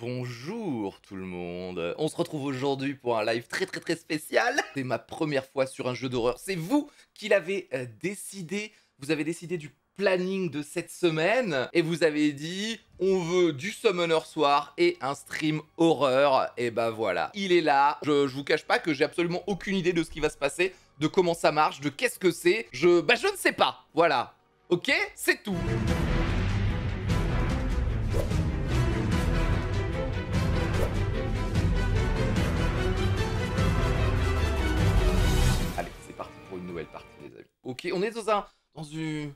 Bonjour tout le monde, on se retrouve aujourd'hui pour un live très très très spécial. C'est ma première fois sur un jeu d'horreur, c'est vous qui l'avez euh, décidé, vous avez décidé du planning de cette semaine et vous avez dit on veut du Summoner Soir et un stream horreur et bah voilà, il est là. Je, je vous cache pas que j'ai absolument aucune idée de ce qui va se passer, de comment ça marche, de qu'est-ce que c'est. Je bah je ne sais pas. Voilà. OK C'est tout. Nouvelle. OK, on est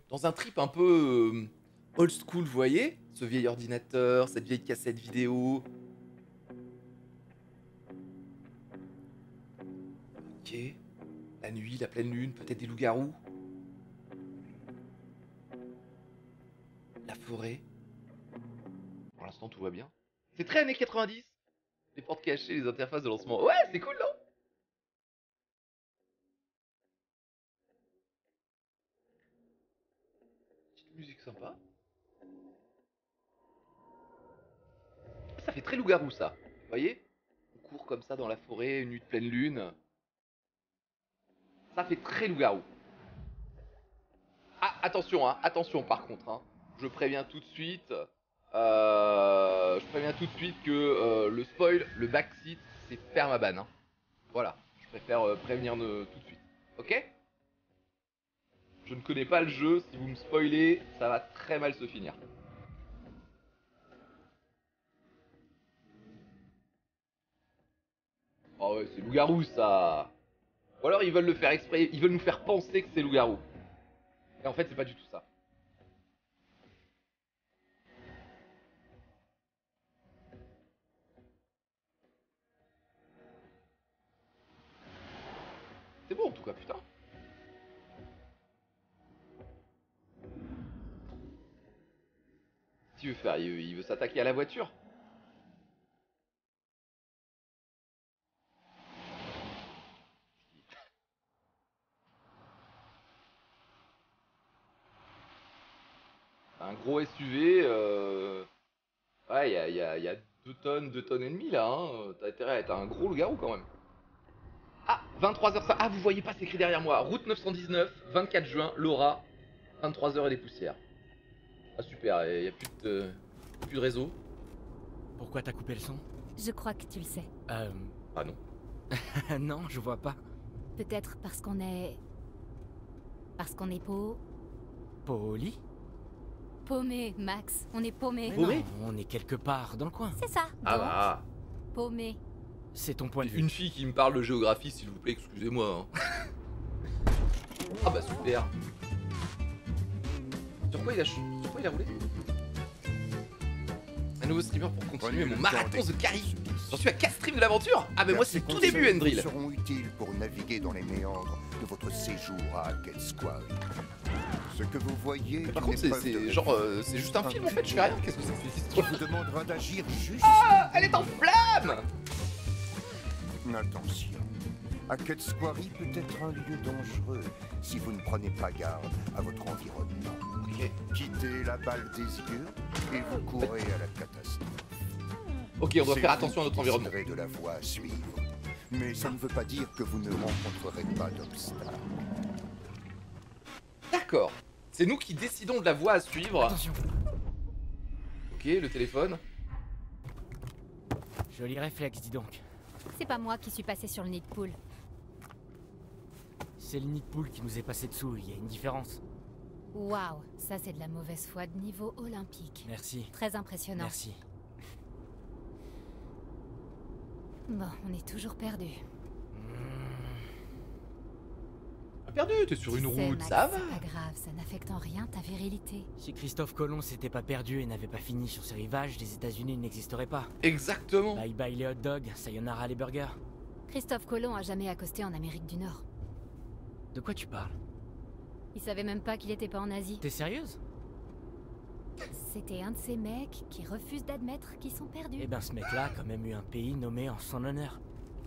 dans un trip un peu euh, old school, vous voyez? Ce vieil ordinateur, cette vieille cassette vidéo. Ok. La nuit, la pleine lune, peut-être des loups-garous. La forêt. Pour l'instant, tout va bien. C'est très années 90. Les portes cachées, les interfaces de lancement. Ouais, c'est cool, non? Ça fait très loup-garou, ça. Voyez? On court comme ça dans la forêt, une nuit de pleine lune. Ça fait très loup-garou. Ah, attention, hein, attention par contre. Hein. Je préviens tout de suite. euh, je préviens tout de suite que euh, le spoil, le backseat, c'est permaban. Hein. Voilà, je préfère euh, prévenir tout de suite. Ok? Je ne connais pas le jeu, si vous me spoilez, ça va très mal se finir. Oh ouais, c'est loup-garou ça Ou alors ils veulent le faire exprès, ils veulent nous faire penser que c'est loup-garou. Et en fait, c'est pas du tout ça. C'est bon en tout cas, putain. Qu'est-ce veut faire Il veut, s'attaquer à la voiture Un gros SUV, euh... ouais, il y a, y a- y a 2 tonnes, 2 tonnes et demie là, hein. t'as intérêt à être un gros loup-garou quand même. Ah, 23h, ah vous voyez pas, c'est écrit derrière moi, route 919, 24 juin, Laura, 23h et des poussières. Ah super, il y a plus de, plus de réseau. Pourquoi t'as coupé le son? Je crois que tu le sais. Euh... Ah non. non, je vois pas. Peut-être parce qu'on est... Parce qu'on est pau... Poli? Paumé, Max. On est paumé. Paumé? on est quelque part dans le coin. C'est ça. Ah bah, Paumé. C'est ton point de vue. une fille qui me parle de géographie s'il vous plaît, excusez-moi. hein. ah bah super. Sur quoi il a, il a roulé Un nouveau streamer pour continuer mon marathon de Carrie. J'en suis à 4 streams de l'aventure Ah bah moi c'est tout début Endril seront utiles pour naviguer dans les méandres de votre séjour à Hackett Square. Ce que vous voyez Mais Par contre c'est genre euh, c'est juste un film en fait, je fais rien, qu'est-ce que c'est que cette histoire vous demandera d'agir juste. Ah Elle est en flamme Attention. Hackett Square peut être un lieu dangereux si vous ne prenez pas garde à votre environnement. Ok, Quittez la balle des yeux et vous courez à la catastrophe. ok on doit faire attention à notre environnement. de la voie à suivre. Mais ça ne veut pas dire que vous ne rencontrerez pas d'obstacles. D'accord. C'est nous qui décidons de la voie à suivre. Attention, Ok, le téléphone. joli réflexe, dis donc. C'est pas moi qui suis passé sur le nid de poule. C'est le nid de poule qui nous est passé dessous, il y a une différence. Waouh, ça c'est de la mauvaise foi de niveau olympique. Merci. Très impressionnant. Merci. Bon, on est toujours perdu. Ah, perdu, t'es sur une route, Max, ça va C'est pas grave, ça n'affecte en rien ta virilité. Si Christophe Colomb s'était pas perdu et n'avait pas fini sur ses rivages, les États-Unis n'existeraient pas. Exactement. Bye bye les hot dogs, sayonara les burgers. Christophe Colomb a jamais accosté en Amérique du Nord. De quoi tu parles? Il savait même pas qu'il était pas en Asie. T'es sérieuse? C'était un de ces mecs qui refusent d'admettre qu'ils sont perdus. Eh ben ce mec-là a quand même eu un pays nommé en son honneur.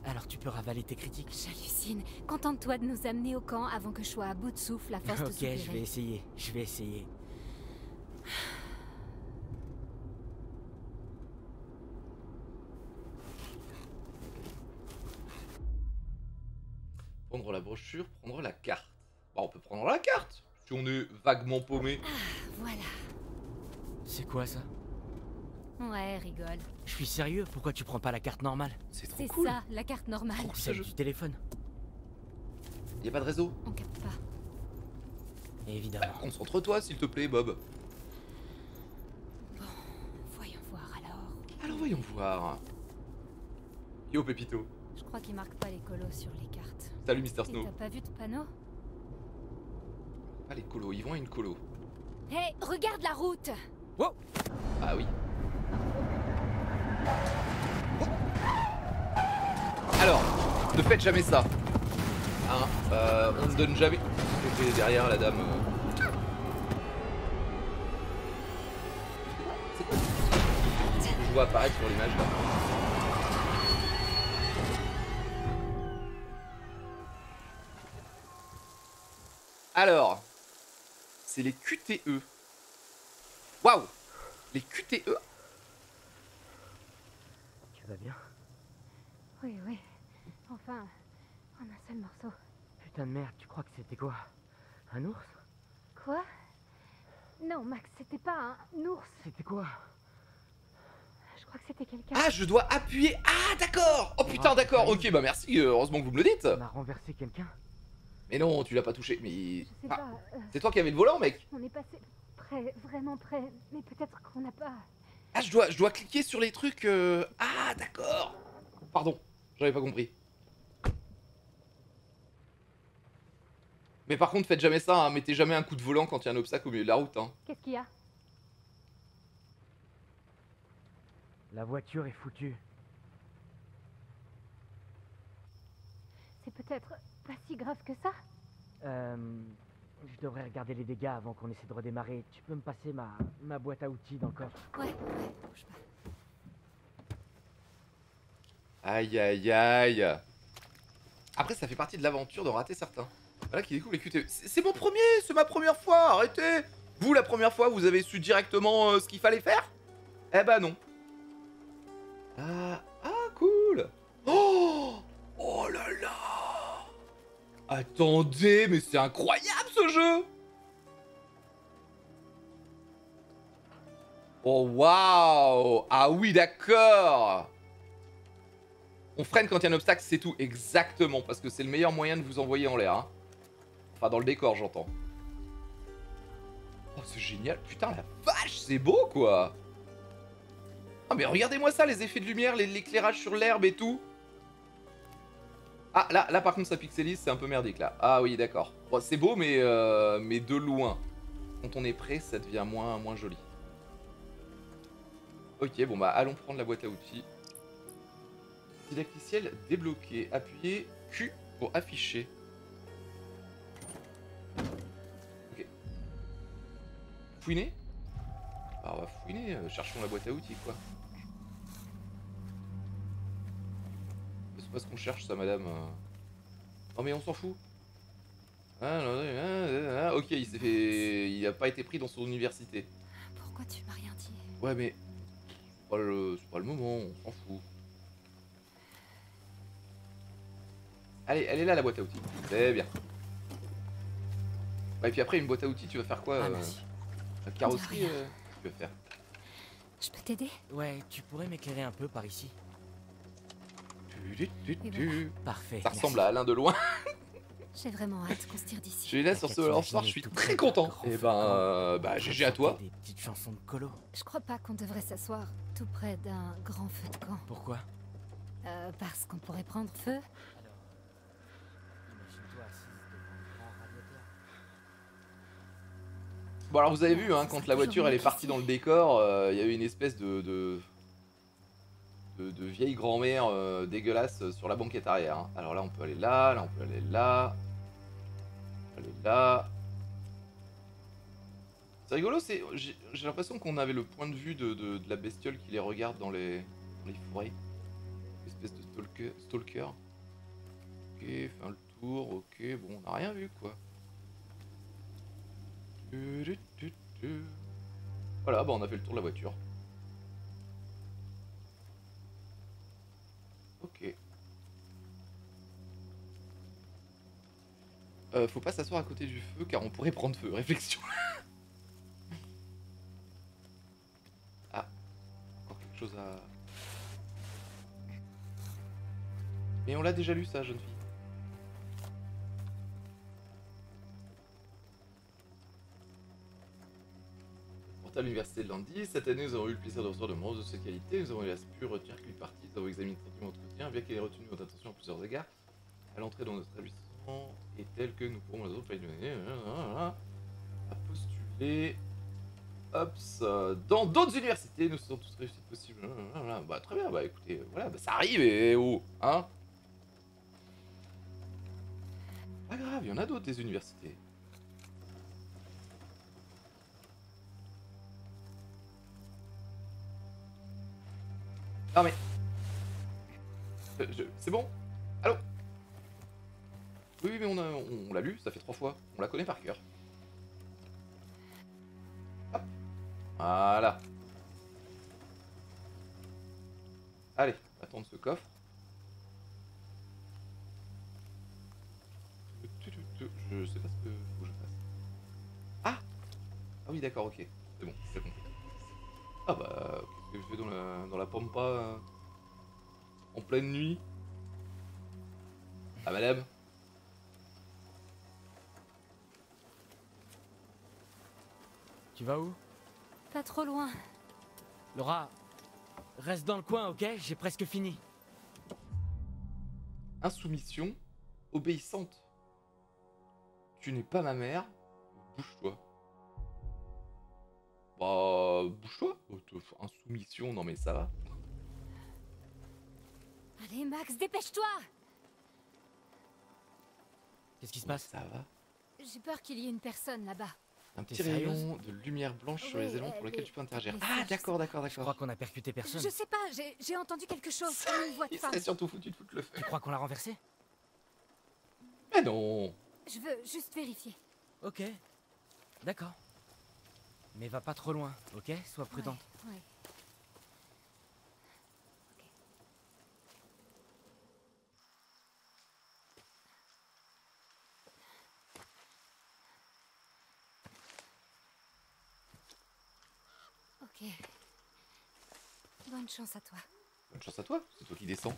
Alors tu peux ravaler tes critiques. J'hallucine. Contente-toi de nous amener au camp avant que je sois à bout de souffle à force de. Ok, je vais essayer. Je vais essayer. Prendre la brochure, prendre la carte. Bah, on peut prendre la carte si on est vaguement paumé. Voilà. C'est quoi ça? Ouais, rigole. Je suis sérieux, pourquoi tu prends pas la carte normale? C'est trop C'est cool. ça, la carte normale. Trop Celle du téléphone. Y a pas de réseau? On capte pas. Bah, Évidemment. concentre-toi s'il te plaît, Bob. Voyons voir alors. Alors voyons voir. Yo Pépito. Je crois qu'ils marquent pas les colos sur les cartes. Salut Mister Snow. t'as pas vu de panneau? Pas les colos, ils vont à une colo. Hé, regarde la route Ah oui. Alors, ne faites jamais ça. Hein, euh, on ne donne jamais. C'était derrière la dame. euh. C'est quoi ce que Je vois apparaître sur l'image là. Alors, c'est les QTE. Waouh Les. QTE Tu vas bien? Oui, oui. Enfin, en un seul morceau. Putain de merde, tu crois que c'était quoi? Un ours? Quoi? Non, Max, c'était pas un ours. C'était quoi? Je crois que c'était quelqu'un. Ah, je dois appuyer. Ah, d'accord. Oh putain, d'accord. Ok, bah merci. Heureusement que vous me le dites. On a renversé quelqu'un Mais non, tu l'as pas touché. Mais Je sais Ah, pas, euh, c'est toi qui avais le volant, mec. on est passé près, vraiment près, mais peut-être qu'on n'a pas. Ah, je dois, je dois cliquer sur les trucs. euh, Ah, d'accord. Pardon, j'avais pas compris. Mais par contre, faites jamais ça. Hein. Mettez jamais un coup de volant quand il y a un obstacle au milieu de la route. Hein. Qu'est-ce qu'il y a? La voiture est foutue. C'est peut-être pas si grave que ça Euh. Je devrais regarder les dégâts avant qu'on essaie de redémarrer. Tu peux me passer ma, ma boîte à outils dans le coffre? Ouais, ouais, bouge pas. Aïe, aïe, aïe. Après, ça fait partie de l'aventure de rater certains. Voilà qui découvre les QTE. C'est mon premier, c'est ma première fois, arrêtez Vous, la première fois, vous avez su directement euh, ce qu'il fallait faire? Eh ben non. Ah, Attendez, mais c'est incroyable ce jeu Oh waouh Ah oui, d'accord On freine quand il y a un obstacle, c'est tout. Exactement, parce que c'est le meilleur moyen de vous envoyer en l'air. hein. Enfin, dans le décor, j'entends. Oh, c'est génial. Putain, la vache, c'est beau, quoi Ah, mais regardez-moi ça, les effets de lumière, l'éclairage sur l'herbe et tout. Ah, là, là, par contre, ça pixelise, c'est un peu merdique, là. Ah oui, d'accord. C'est beau, mais, euh, mais de loin. Quand on est prêt, ça devient moins, moins joli. Ok, bon bah allons prendre la boîte à outils. Didacticiel débloqué. Appuyez Q pour afficher. Ok. Fouiner? Bah on va fouiner, euh, cherchons la boîte à outils quoi. Pas ce qu'on cherche ça madame. Non mais on s'en fout. Ah, non, non, ah, ah, ok, il s'est fait. Il a pas été pris dans son université. Pourquoi tu m'as rien dit? Ouais, mais. C'est pas le, c'est pas le moment, on s'en fout. Allez, elle est là la boîte à outils. C'est bien. Ouais, et puis après, une boîte à outils, tu vas faire quoi Ah, euh. La carrosserie, euh, tu vas faire Je peux t'aider? Ouais, tu pourrais m'éclairer un peu par ici. Parfait. Ça merci. ressemble à Alain de loin. J'ai vraiment hâte qu'on se tire d'ici. Je les laisse sur ce lanceur, je suis très content. Et feu ben, euh, bah, GG à toi. Des petites chansons de colo. Je crois pas qu'on devrait s'asseoir tout près d'un grand feu de camp. Pourquoi? Euh, parce qu'on pourrait prendre feu. Alors, imagine-toi assise devant un grand radiateur. Bon, alors vous avez vu, hein, quand la voiture elle est partie dans le décor, euh, il y a eu une espèce de. de, de- de vieille grand-mère euh, dégueulasse euh, sur la banquette arrière. hein. Alors là, on peut aller là, là, on peut aller là. On peut aller là. C'est rigolo, c'est. J'ai l'impression qu'on avait le point de vue de, la bestiole qui les regarde dans les, dans les forêts. Espèce de stalker. stalker. Ok, fait le tour, ok, bon, on n'a rien vu quoi. Voilà, bah on a fait le tour de la voiture. Ok. Euh, faut pas s'asseoir à côté du feu car on pourrait prendre feu. Réflexion. ah. Encore quelque chose à... Mais on l'a déjà lu ça, jeune fille. à l'université de Landy. Cette année, nous avons eu le plaisir de recevoir de nombreuses de ses qualités. Nous avons la pu retenir qu'une partie. Nous avons examiné mon entretien, bien qu'elle ait retenu notre attention à plusieurs égards. À l'entrée dans notre établissement est telle que nous pourrons les autres à postuler. Hop, dans d'autres universités, nous sommes tous réussis possibles. Bah très bien, bah écoutez, voilà, bah, ça arrive et oh, hein? Pas grave, il y en a d'autres des universités. Non mais... C'est bon Allô Oui, mais on l'a on, l'a lu, ça fait trois fois. On la connaît par cœur. Hop. Voilà. Allez, attendre ce coffre. Je sais pas ce que je fasse. Ah Ah oui, d'accord, ok. C'est bon, c'est compris. Ah bah, je fais dans la, dans la euh, en pleine nuit Ah madame Tu vas où? Pas trop loin. Laura, reste dans le coin, ok? J'ai presque fini. Insoumission, obéissante. Tu n'es pas ma mère, bouge-toi. Bah, bouge-toi. Insoumission, non mais ça va. Allez, Max, dépêche-toi Qu'est-ce qui se passe? Ça va. J'ai peur qu'il y ait une personne là-bas. Un petit rayon de lumière blanche sur les éléments pour lesquels tu peux interagir. Ah, d'accord, d'accord, Je crois d'accord. qu'on a percuté personne. Je sais pas, j'ai- entendu quelque chose, comme une voix de Il femme. serait surtout foutu de foutre le feu. Tu crois qu'on l'a renversé? Mais non Je veux juste vérifier. Ok. D'accord. Mais va pas trop loin, ok? Sois prudente. Ouais, ouais. Ok. Bonne chance à toi. Bonne chance à toi, c'est toi qui descends.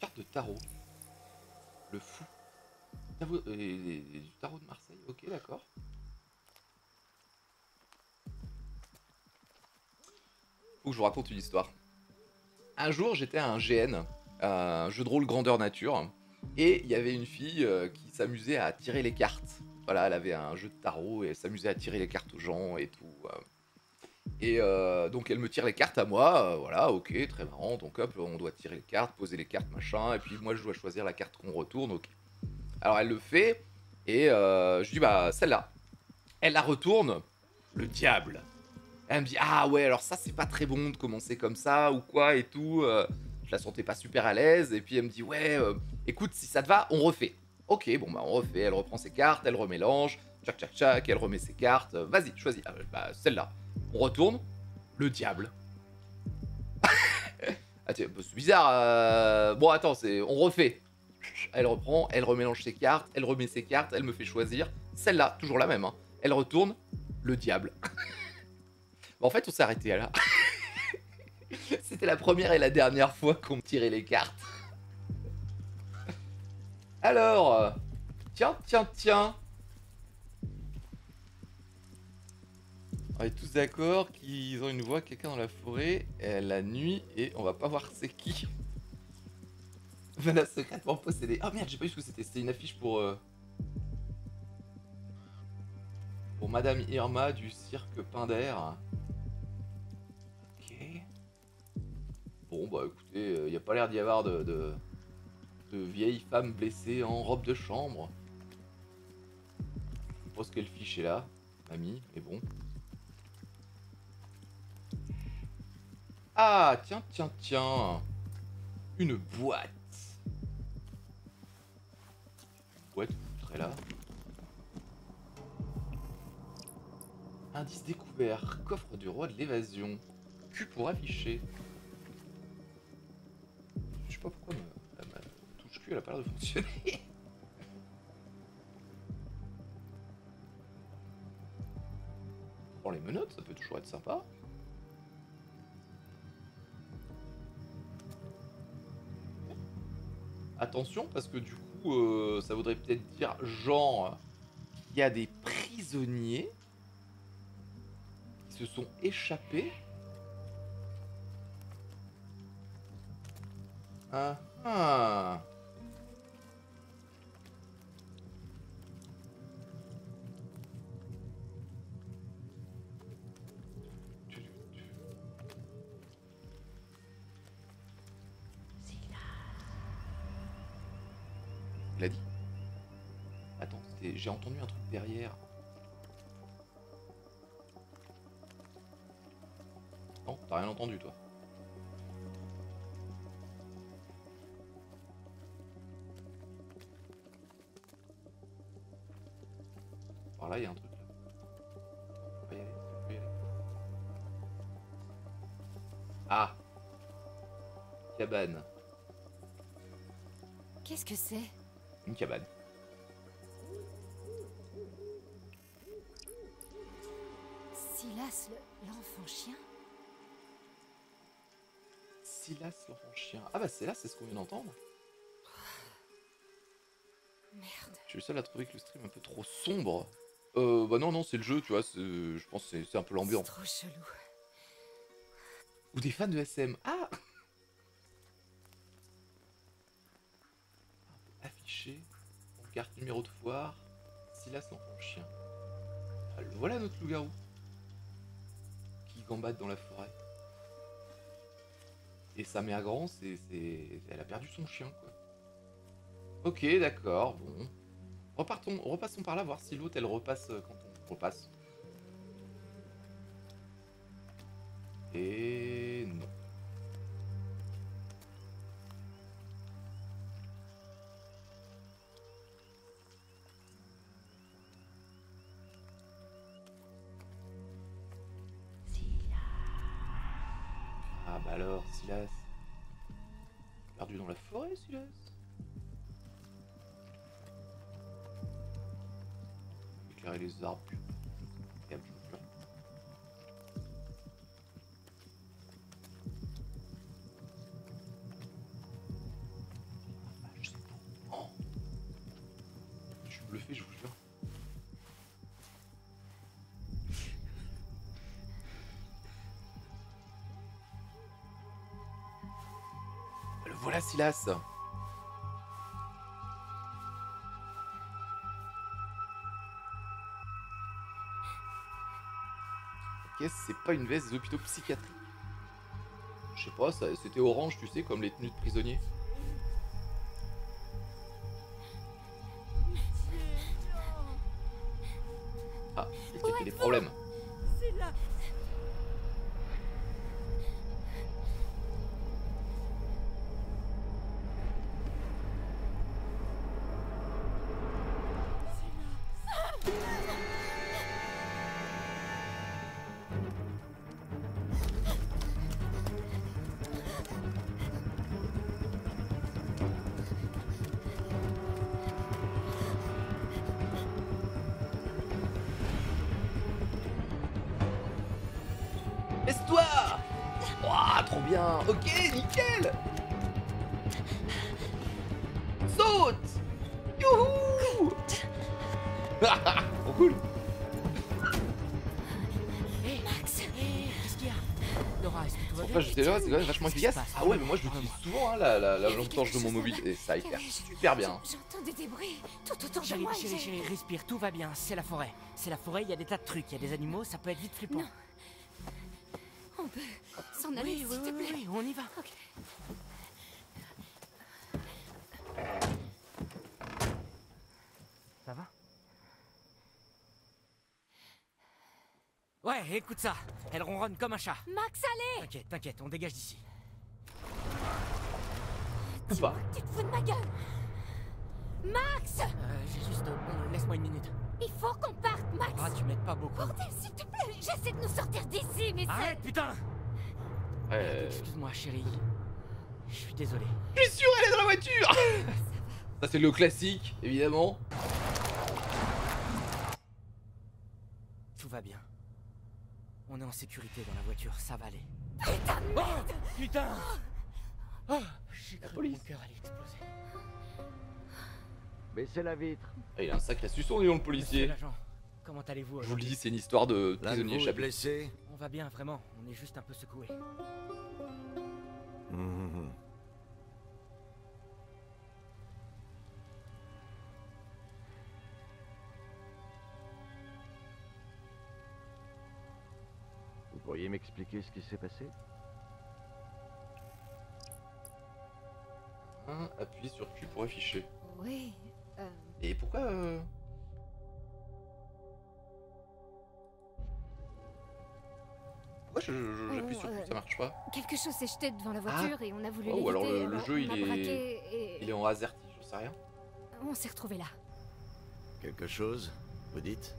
Carte de tarot. Le fou. Tarot- euh, tarot de Marseille, ok d'accord. Que je vous raconte une histoire. Un jour, j'étais à un GN, un jeu de rôle grandeur nature, et il y avait une fille euh, qui s'amusait à tirer les cartes. Voilà, elle avait un jeu de tarot et elle s'amusait à tirer les cartes aux gens et tout. euh. Et euh, donc elle me tire les cartes à moi, voilà, ok, très marrant. Donc hop, on doit tirer les cartes, poser les cartes, machin, et puis moi je dois choisir la carte qu'on retourne, ok. Alors elle le fait, et je dis bah celle-là. Elle la retourne, le diable. Elle me dit ah ouais alors ça c'est pas très bon de commencer comme ça ou quoi et tout. euh, je la sentais pas super à l'aise et puis elle me dit ouais euh, écoute si ça te va on refait. Ok bon bah on refait. Elle reprend ses cartes, elle remélange, tchac tchac tchac, elle remet ses cartes. euh, Vas-y choisis. Ah, bah celle-là. On retourne. Le diable. ah bah, c'est bizarre. Bon attends on refait. Elle reprend, elle remélange ses cartes, elle remet ses cartes, elle me fait choisir. Celle-là toujours la même. hein. Elle retourne. Le diable. En fait, on s'est arrêté là. C'était la première et la dernière fois qu'on me tirait les cartes. Alors, euh, tiens, tiens, tiens. On est tous d'accord qu'ils ont une voix, quelqu'un dans la forêt, la nuit, et on va pas voir c'est qui. Menace secrètement possédée. Ah merde, j'ai pas vu ce que c'était. C'était une affiche pour. euh, Pour Madame Irma du cirque Pinder. Bon, bah écoutez, il n'y a pas l'air d'y avoir de, vieilles femmes blessées en robe de chambre. Je pense que le fiche là, mamie, mais bon. Ah, tiens, tiens, tiens. Une boîte. Boîte, foutrez là. Indice découvert. Coffre du roi de l'évasion. Q pour afficher. Pourquoi ma, touche Q elle a pas l'air de fonctionner. Bon les menottes, ça peut toujours être sympa. Attention parce que du coup euh, ça voudrait peut-être dire genre qu'il y a des prisonniers qui se sont échappés. Ah dit. Attends, j'ai entendu un truc derrière. Non, t'as rien entendu toi. Par là, il y a un truc là. On peut y aller, on peut y aller. Ah Cabane. Qu'est-ce que c'est? Une cabane. Silas, le- l'enfant chien? Silas l'enfant chien. Ah bah c'est là, c'est ce qu'on vient d'entendre. Merde. Je suis le seul à trouver que le stream est un peu trop sombre. Euh, bah non, non, c'est le jeu, tu vois, je pense que c'est- un peu l'ambiance. trop chelou. Ou des fans de SM. Ah Affiché. Carte numéro de foire. Silas l'enfant chien. Ah, le voilà notre loup-garou. Qui gambade dans la forêt. Et sa mère grand, c'est- Elle a perdu son chien, quoi. Ok, d'accord, bon. Repartons, repassons par là, voir si l'autre elle repasse euh, quand on repasse. Et non. Ah bah alors, Silas. Perdu dans la forêt, Silas? Les arbres. Ah, je sais pas. Oh. Je suis bluffé, je vous jure. Le voilà, Silas. C'est pas une veste des hôpitaux psychiatriques. Je sais pas, c'était orange, tu sais, comme les tenues de prisonniers. Bien Enfin, j'étais là, c'est quand même vachement efficace. Ah ouais, mais moi je l'utilise souvent, hein, la, la, lampe torche de mon mobile, et ça éclaire super bien. J'entendais des bruits tout autour de Chérie, moi. chérie, chérie, respire, tout va bien, c'est la forêt. C'est la forêt, il y a des tas de trucs, il y a des animaux, ça peut être vite flippant. Non. On peut s'en aller, oui, s'il oui, te oui, plaît. oui, on y va. Ok. Ça va Ouais, écoute ça, elle ronronne comme un chat. Max, allez T'inquiète, t'inquiète, on dégage d'ici. Pas. Tu te fous de ma gueule Max Euh, j'ai juste... euh, bon, laisse-moi une minute. Il faut qu'on parte Max tu m'aides pas beaucoup. Bordel, s'il te plaît J'essaie de nous sortir d'ici, mais c'est... Arrête, putain Euh, Excuse-moi, chérie. Je suis désolé. Je suis sûr, elle est dans la voiture Ça, c'est le classique, évidemment. Tout va bien. On est en sécurité dans la voiture, ça va aller. Putain de merde Oh, putain Oh, J'ai cru que police. mon cœur allait exploser. Baissez la vitre. Ah, il a un sacré suçon, le policier. comment allez-vous Je vous le dis, c'est une histoire de prisonnier échappé. blessé On va bien, vraiment. On est juste un peu secoué. Mhm. Pourriez m'expliquer ce qui s'est passé Hein, appuie sur Q pour afficher. Oui, euh... Et pourquoi... euh, Pourquoi je- je- j'appuie sur Q, euh, ça marche pas Quelque chose s'est jeté devant la voiture et on a voulu Oh, alors le- jeu, il est- et Il est en AZERTY, j'en sais rien. on s'est retrouvés là. Quelque chose Vous dites?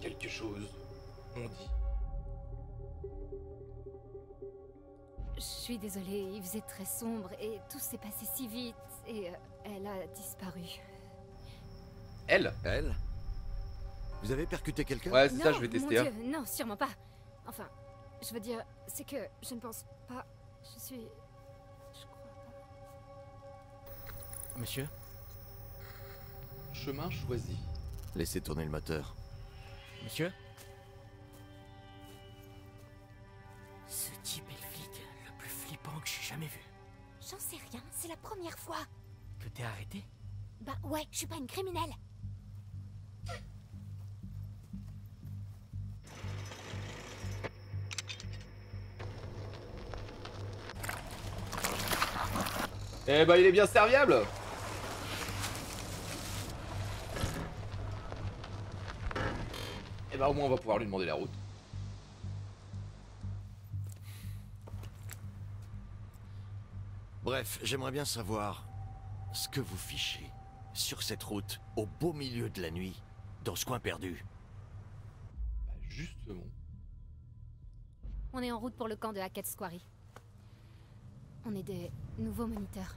Quelque chose, on dit. Je suis désolée, il faisait très sombre et tout s'est passé si vite et euh, elle a disparu. Elle Elle? Vous avez percuté quelqu'un? Ouais, c'est ça, Non, je vais mon tester. hein. Dieu, non, sûrement pas. Enfin, je veux dire, c'est que je ne pense pas. Je suis. Je crois pas. Monsieur? Chemin choisi. Laissez tourner le moteur. Monsieur? Jamais vu. J'en sais rien, c'est la première fois. Que t'es arrêté? Bah ouais, je suis pas une criminelle. Eh bah, il est bien serviable Eh bah, au moins, on va pouvoir lui demander la route. Bref, j'aimerais bien savoir ce que vous fichez sur cette route au beau milieu de la nuit, dans ce coin perdu. Bah, justement. On est en route pour le camp de Hackett Squarry. On est des nouveaux moniteurs.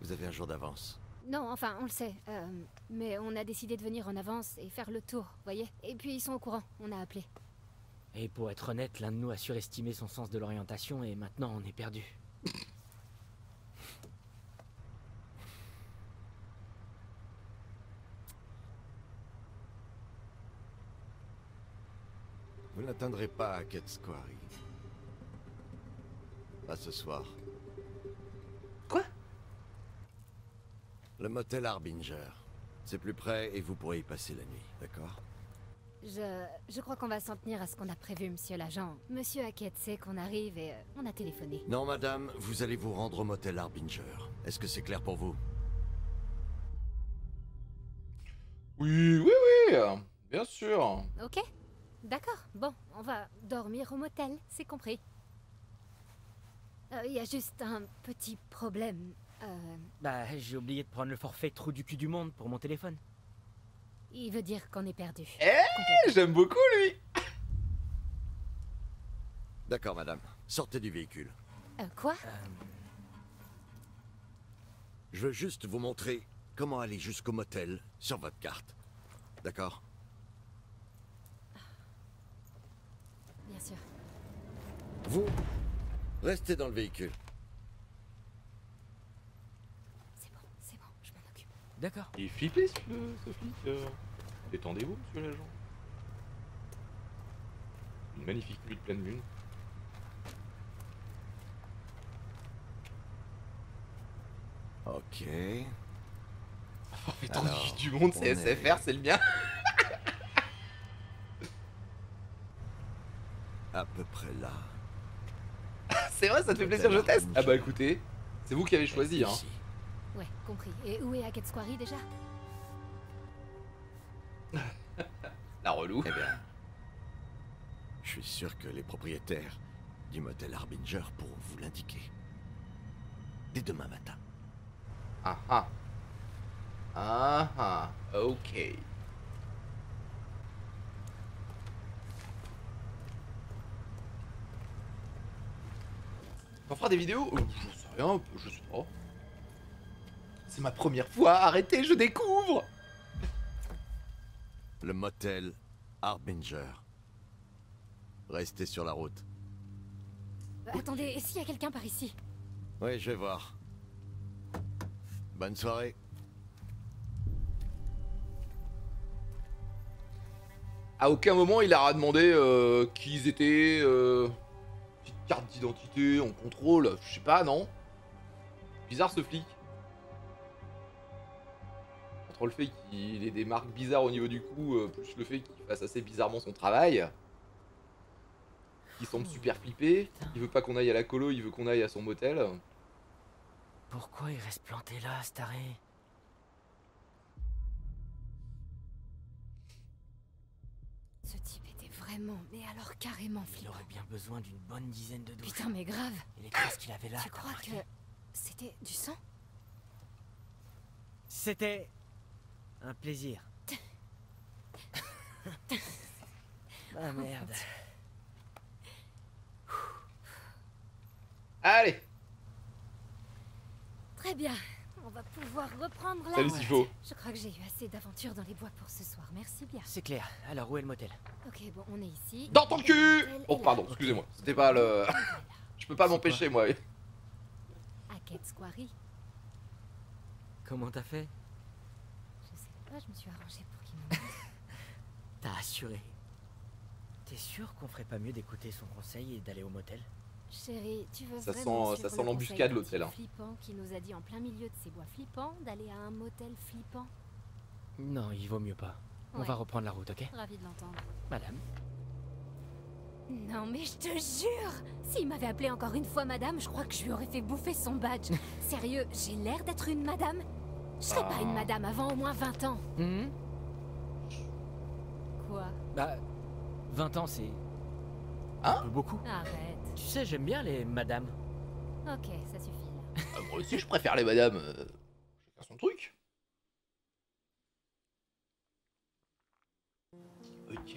Vous avez un jour d'avance. Non, enfin, on le sait. euh, mais on a décidé de venir en avance et faire le tour, voyez Et puis ils sont au courant, on a appelé. Et pour être honnête, l'un de nous a surestimé son sens de l'orientation et maintenant on est perdu. Vous n'atteindrez pas à Squarry. Pas ce soir. Quoi? Le motel Harbinger. C'est plus près et vous pourrez y passer la nuit, d'accord? Je, je crois qu'on va s'en tenir à ce qu'on a prévu, monsieur l'agent. Monsieur Hackett sait qu'on arrive et euh, on a téléphoné. Non, madame, vous allez vous rendre au motel Harbinger. Est-ce que c'est clair pour vous? Oui, oui, oui Bien sûr Ok D'accord, bon, on va dormir au motel, c'est compris. Euh, Il y a juste un petit problème. Euh, Bah, j'ai oublié de prendre le forfait trou du cul du monde pour mon téléphone. Il veut dire qu'on est perdu. Eh. J'aime beaucoup, lui D'accord, madame. Sortez du véhicule. Euh, quoi? Je veux juste vous montrer comment aller jusqu'au motel sur votre carte. D'accord? Bien sûr. Vous, restez dans le véhicule. C'est bon, c'est bon, je m'en occupe. D'accord. Il est flippé, ce, ce flic. euh. Détendez-vous, monsieur l'agent. Une magnifique nuit de pleine lune. Ok. Étendu Alors, du monde, on c'est est- SFR, c'est le bien. À peu près là. c'est vrai, ça te fait plaisir, je teste Ah bah écoutez, c'est vous qui avez choisi, hein. Ouais, compris. Et où est Hackett Squarry déjà? La relou. Eh bien, je suis sûr que les propriétaires du motel Harbinger pourront vous l'indiquer. Dès demain matin. Ah ah. Ah ah, ok. On fera des vidéos Je sais rien, je sais pas. C'est ma première fois, arrêtez, je découvre Le motel Harbinger. Restez sur la route. Euh, Attendez, et s'il y a quelqu'un par ici Oui, je vais voir. Bonne soirée. À aucun moment il a demandé euh, qui ils étaient, euh, petite carte d'identité, on contrôle, je sais pas, non Bizarre ce flic. Entre le fait qu'il ait des marques bizarres au niveau du cou, euh, plus le fait qu'il fasse assez bizarrement son travail. Il semble super flippé, il veut pas qu'on aille à la colo, il veut qu'on aille à son motel. Pourquoi il reste planté là, Staré Ce type était vraiment, mais alors carrément Il flippant. aurait bien besoin d'une bonne dizaine de douches. Putain, mais grave. Et les traces qu'il avait là, tu crois que c'était du sang? C'était un plaisir. ah merde. Allez Très bien. On va pouvoir reprendre la Salut route. Sifo Je crois que j'ai eu assez d'aventures dans les bois pour ce soir. Merci bien. C'est clair. Alors où est le motel? Ok, bon, on est ici. Dans ton cul Oh pardon, excusez-moi, c'était pas le... Je peux pas m'empêcher moi. Hackett Quarry. Comment t'as fait? Pas, je me suis arrangée pour qu'il me. T'as assuré. T'es sûr qu'on ferait pas mieux d'écouter son conseil et d'aller au motel? Chérie, tu veux Ça vraiment sent- ça sent le l'embuscade, l'hôtel, hein. flippant qui nous a dit en plein milieu de ces bois flippants d'aller à un motel flippant? Non, il vaut mieux pas. On Ouais. va reprendre la route, ok? Ravi de l'entendre. Madame Non mais je te jure S'il m'avait appelé encore une fois madame, je crois que je lui aurais fait bouffer son badge. Sérieux, j'ai l'air d'être une madame? Je serais pas une madame avant au moins 20 ans. Hum Quoi? Bah, 20 ans, c'est... Hein? un peu beaucoup. Arrête. Tu sais, j'aime bien les madames. Ok, ça suffit. là. Ah, moi aussi je préfère les madames. euh, Chacun son truc. Ok.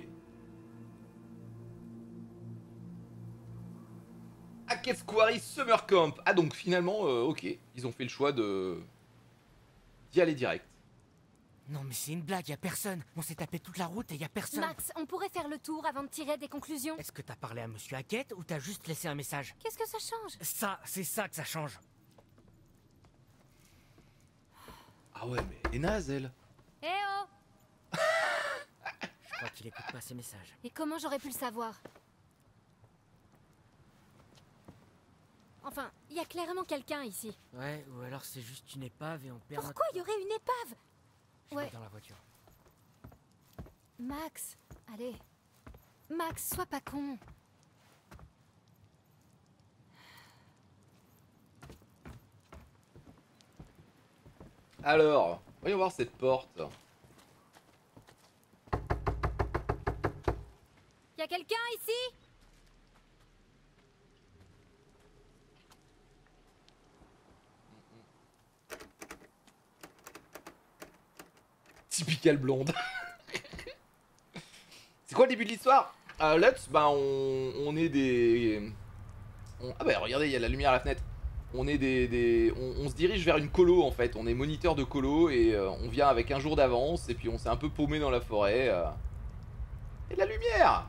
Hackett Quarry Summer Camp. Ah donc finalement, euh, ok, ils ont fait le choix de d'y aller direct. Non mais c'est une blague, y a personne. On s'est tapé toute la route et y a personne. Max, on pourrait faire le tour avant de tirer des conclusions Est-ce que t'as parlé à Monsieur Hackett ou t'as juste laissé un message Qu'est-ce que ça change? Ça, c'est ça que ça change. Ah ouais, mais elle est naze elle. Eh oh Je crois qu'il écoute pas ses messages. Et comment j'aurais pu le savoir? Enfin, il y a clairement quelqu'un ici. Ouais, ou alors c'est juste une épave et on perd Pourquoi il y aurait une épave? Je Ouais. dans la voiture. Max, allez. Max, sois pas con. Alors, voyons voir cette porte. Y a quelqu'un ici? Typical blonde. C'est quoi le début de l'histoire? Euh, Lutz, bah on, on est des... Ah bah regardez, il y a la lumière à la fenêtre. On est des... des- On, se dirige vers une colo en fait. On est moniteur de colo et euh, on vient avec un jour d'avance et puis on s'est un peu paumé dans la forêt. euh. Et la lumière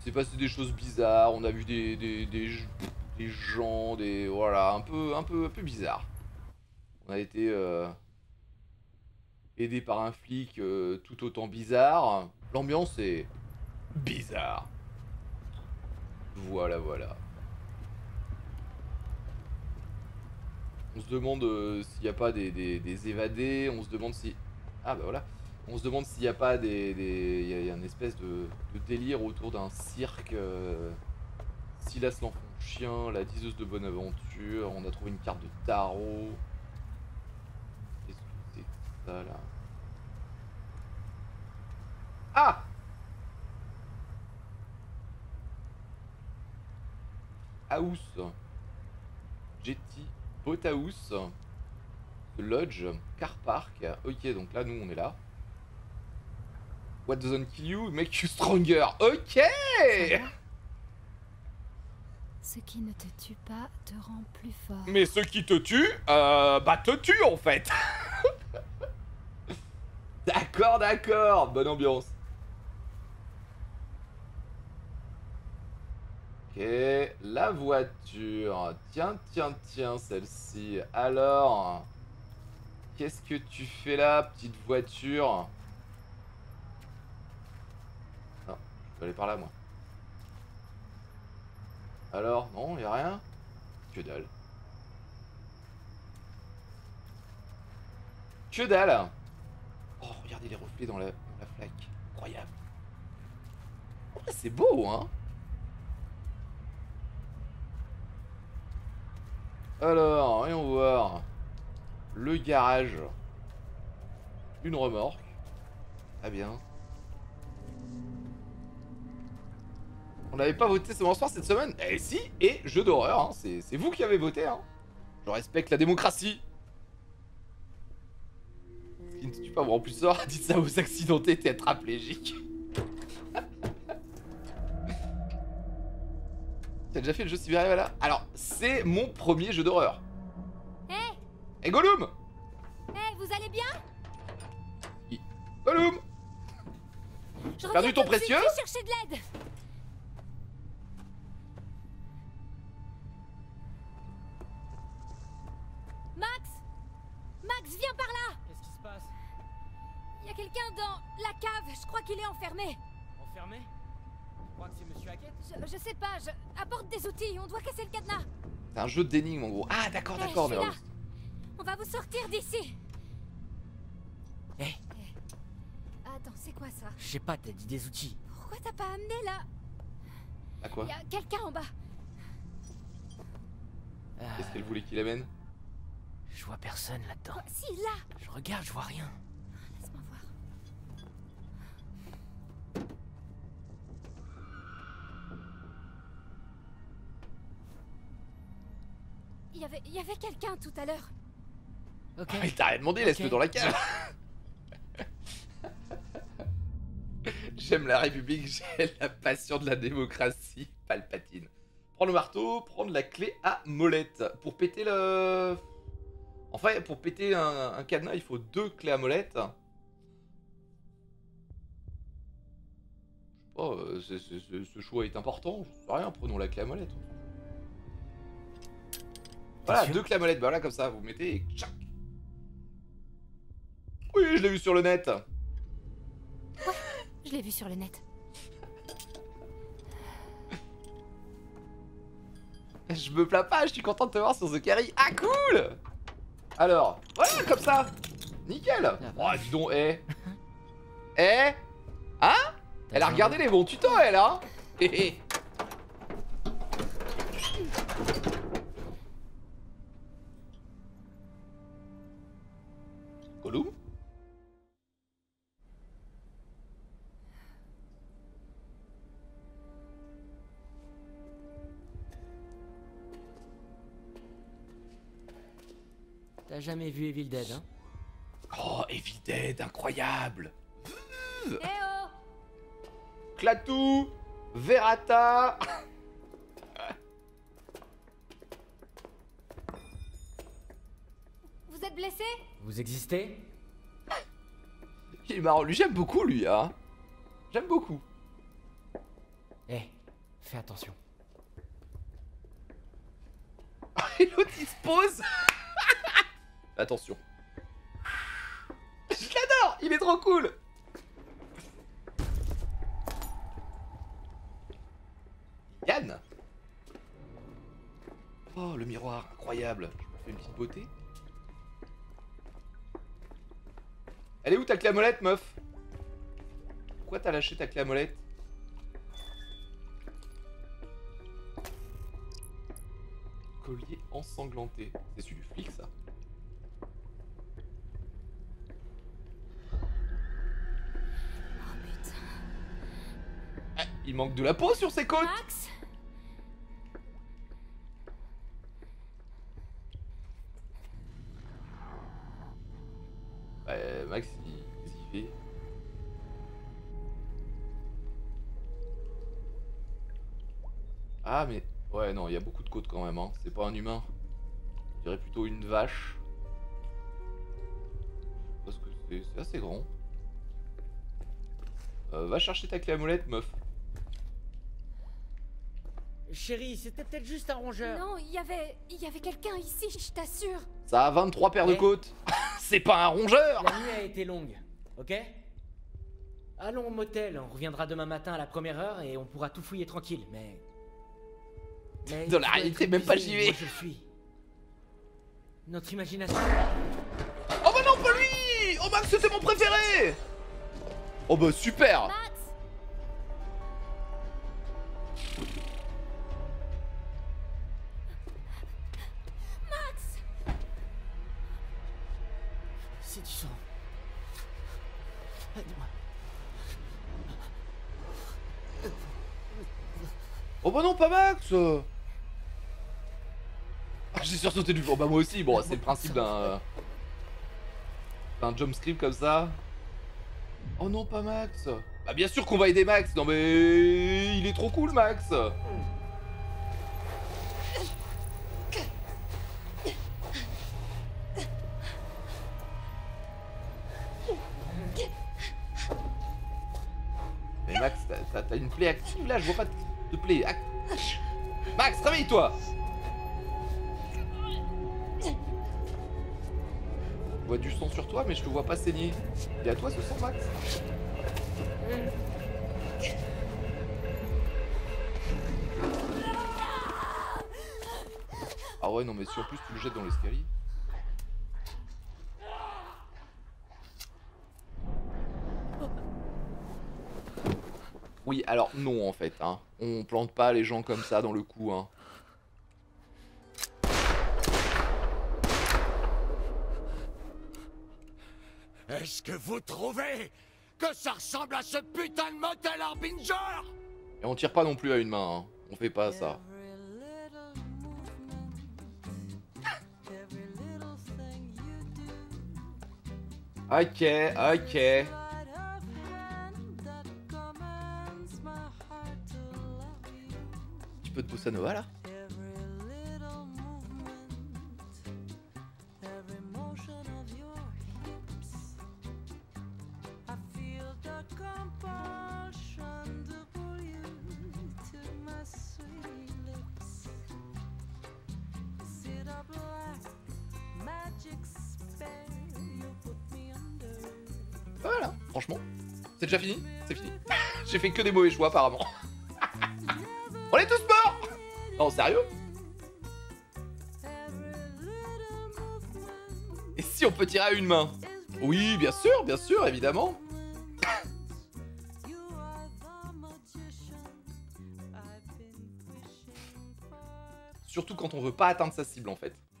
C'est passé des choses bizarres. On a vu des... des, des, des gens, des... Voilà, un peu, un peu, un peu bizarre. On a été... euh, aidé par un flic euh, tout autant bizarre. L'ambiance est bizarre. Voilà, voilà. On se demande euh, s'il n'y a pas des, évadés. On se demande si. Ah bah voilà. On se demande s'il n'y a pas des. Il y a- une espèce de, de délire autour d'un cirque. euh, Silas l'enfant chien, la diseuse de bonne aventure. On a trouvé une carte de tarot. Qu'est-ce que c'est que ça là Ah House Jetty Boathouse Lodge, Car Park. Ok, donc là, nous, on est là. What doesn't kill you make you stronger. Ok Ce qui ne te tue pas te rend plus fort. Mais ce qui te tue, euh, bah te tue en fait. d'accord, d'accord. Bonne ambiance. Ok, la voiture. Tiens, tiens, tiens, celle-ci. Alors, qu'est-ce que tu fais là, petite voiture? Non, je peux aller par là, moi. Alors, non, y a rien Que dalle. Que dalle regardez les reflets dans la, flaque. Incroyable. Oh, c'est beau, hein Alors, voyons voir. Le garage. Une remorque. Très bien. On n'avait pas voté ce soir cette semaine? Eh si, et jeu d'horreur, hein. c'est vous qui avez voté. Hein. Je respecte la démocratie. Qui ne tue pas vous rend plus fort, dites ça aux accidentés tétraplégiques. T'as déjà fait le jeu Siberia là Alors, c'est mon premier jeu d'horreur. Hé! Et Gollum! Hé, vous allez bien? Gollum! Je Perdu ton précieux? je vais chercher de l'aide. Max! Max, viens par là Il y a quelqu'un dans la cave, je crois qu'il est enfermé. Enfermé? Tu crois que c'est Monsieur Hackett? Je, je sais pas, je apporte des outils, on doit casser le cadenas. C'est un jeu d'énigmes en gros. Ah d'accord, Eh, d'accord. je là. On va vous sortir d'ici. Eh, Attends, c'est quoi ça? Je sais pas, t'as dit des outils. Pourquoi t'as pas amené là? À quoi? Il y a quelqu'un en bas. Qu'est-ce qu'elle voulait qu'il amène je vois personne là-dedans. Quoi Si, là Je regarde, je vois rien. Y avait, il y avait quelqu'un tout à l'heure. Ok. Ah, Il t'a rien demandé, laisse-le dans la cave. J'aime la République, j'ai la passion de la démocratie. Palpatine. Prendre le marteau, prendre la clé à molette. Pour péter le... Enfin, pour péter un, un cadenas, il faut deux clés à molette. Je sais pas, c'est- c'est- c'est- ce choix est important, je sais rien, prenons la clé à molette. Voilà, deux molette, bah voilà, comme ça, vous mettez et tchac. Oui, je l'ai vu sur le net. Je l'ai vu sur le net. Je me plains pas, je suis content de te voir sur The Carry. Ah, cool Alors, voilà, comme ça. Nickel. Oh, dis donc, eh. Eh? Hein? Elle a regardé les bons tutos, elle, hein? Hé, jamais vu Evil Dead, hein. Oh, Evil Dead, incroyable. Eh oh. Clatou Verata. Vous êtes blessé? Vous existez? Il est marrant, lui j'aime beaucoup lui hein. J'aime beaucoup. Eh, fais attention. Et l'autre il se pose Attention. Je l'adore Il est trop cool. Yann. Oh le miroir, incroyable. Je me fais une petite beauté. Elle est où ta clé à molette meuf? Pourquoi t'as lâché ta clé à molette Collier ensanglanté. C'est celui du flic, ça. Oh putain. Ah, il manque de la peau sur ses côtes Max Ouais, Max, il, qu'il fait? Ah, mais... Ouais, non, il y a beaucoup de côtes quand même, hein. C'est pas un humain. Je dirais plutôt une vache. Parce que c'est c'est assez grand. Euh, va chercher ta clé à molette, meuf. Chérie, c'était peut-être juste un rongeur. Non, il y avait. Il y avait quelqu'un ici, je t'assure. Ça a 23 paires de Eh. côtes. c'est pas un rongeur La nuit a été longue, ok? Allons au motel, on reviendra demain matin à la première heure et on pourra tout fouiller tranquille, mais... mais Dans il la réalité, même pas j'y vais. moi, je suis. Notre imagination... Oh bah non, pas lui Oh Max, c'était mon préféré Oh bah super Oh bah non, pas Max. Ah, j'ai sursauté du jour. Bah moi aussi, bon, c'est le principe d'un... d'un jump script comme ça. Oh non, pas Max. Bah bien sûr qu'on va aider Max. Non mais... Il est trop cool, Max là, je vois pas de, plaie. Ac- Max, réveille-toi vois du sang sur toi, mais je te vois pas saigner. Et à toi ce sang, Max Ah ouais, non, mais si en plus tu le jettes dans l'escalier. Oui, alors non en fait, hein. On plante pas les gens comme ça dans le cou, hein. Est-ce que vous trouvez que ça ressemble à ce putain de motel Harbinger? Et on tire pas non plus à une main, hein. On fait pas ça. Ok, ok. Peu de bossa nova là Voilà, franchement. C'est déjà fini C'est fini. J'ai fait que des mauvais choix apparemment. Sérieux Et si on peut tirer à une main Oui, bien sûr, bien sûr, évidemment. Surtout quand on veut pas atteindre sa cible en fait. «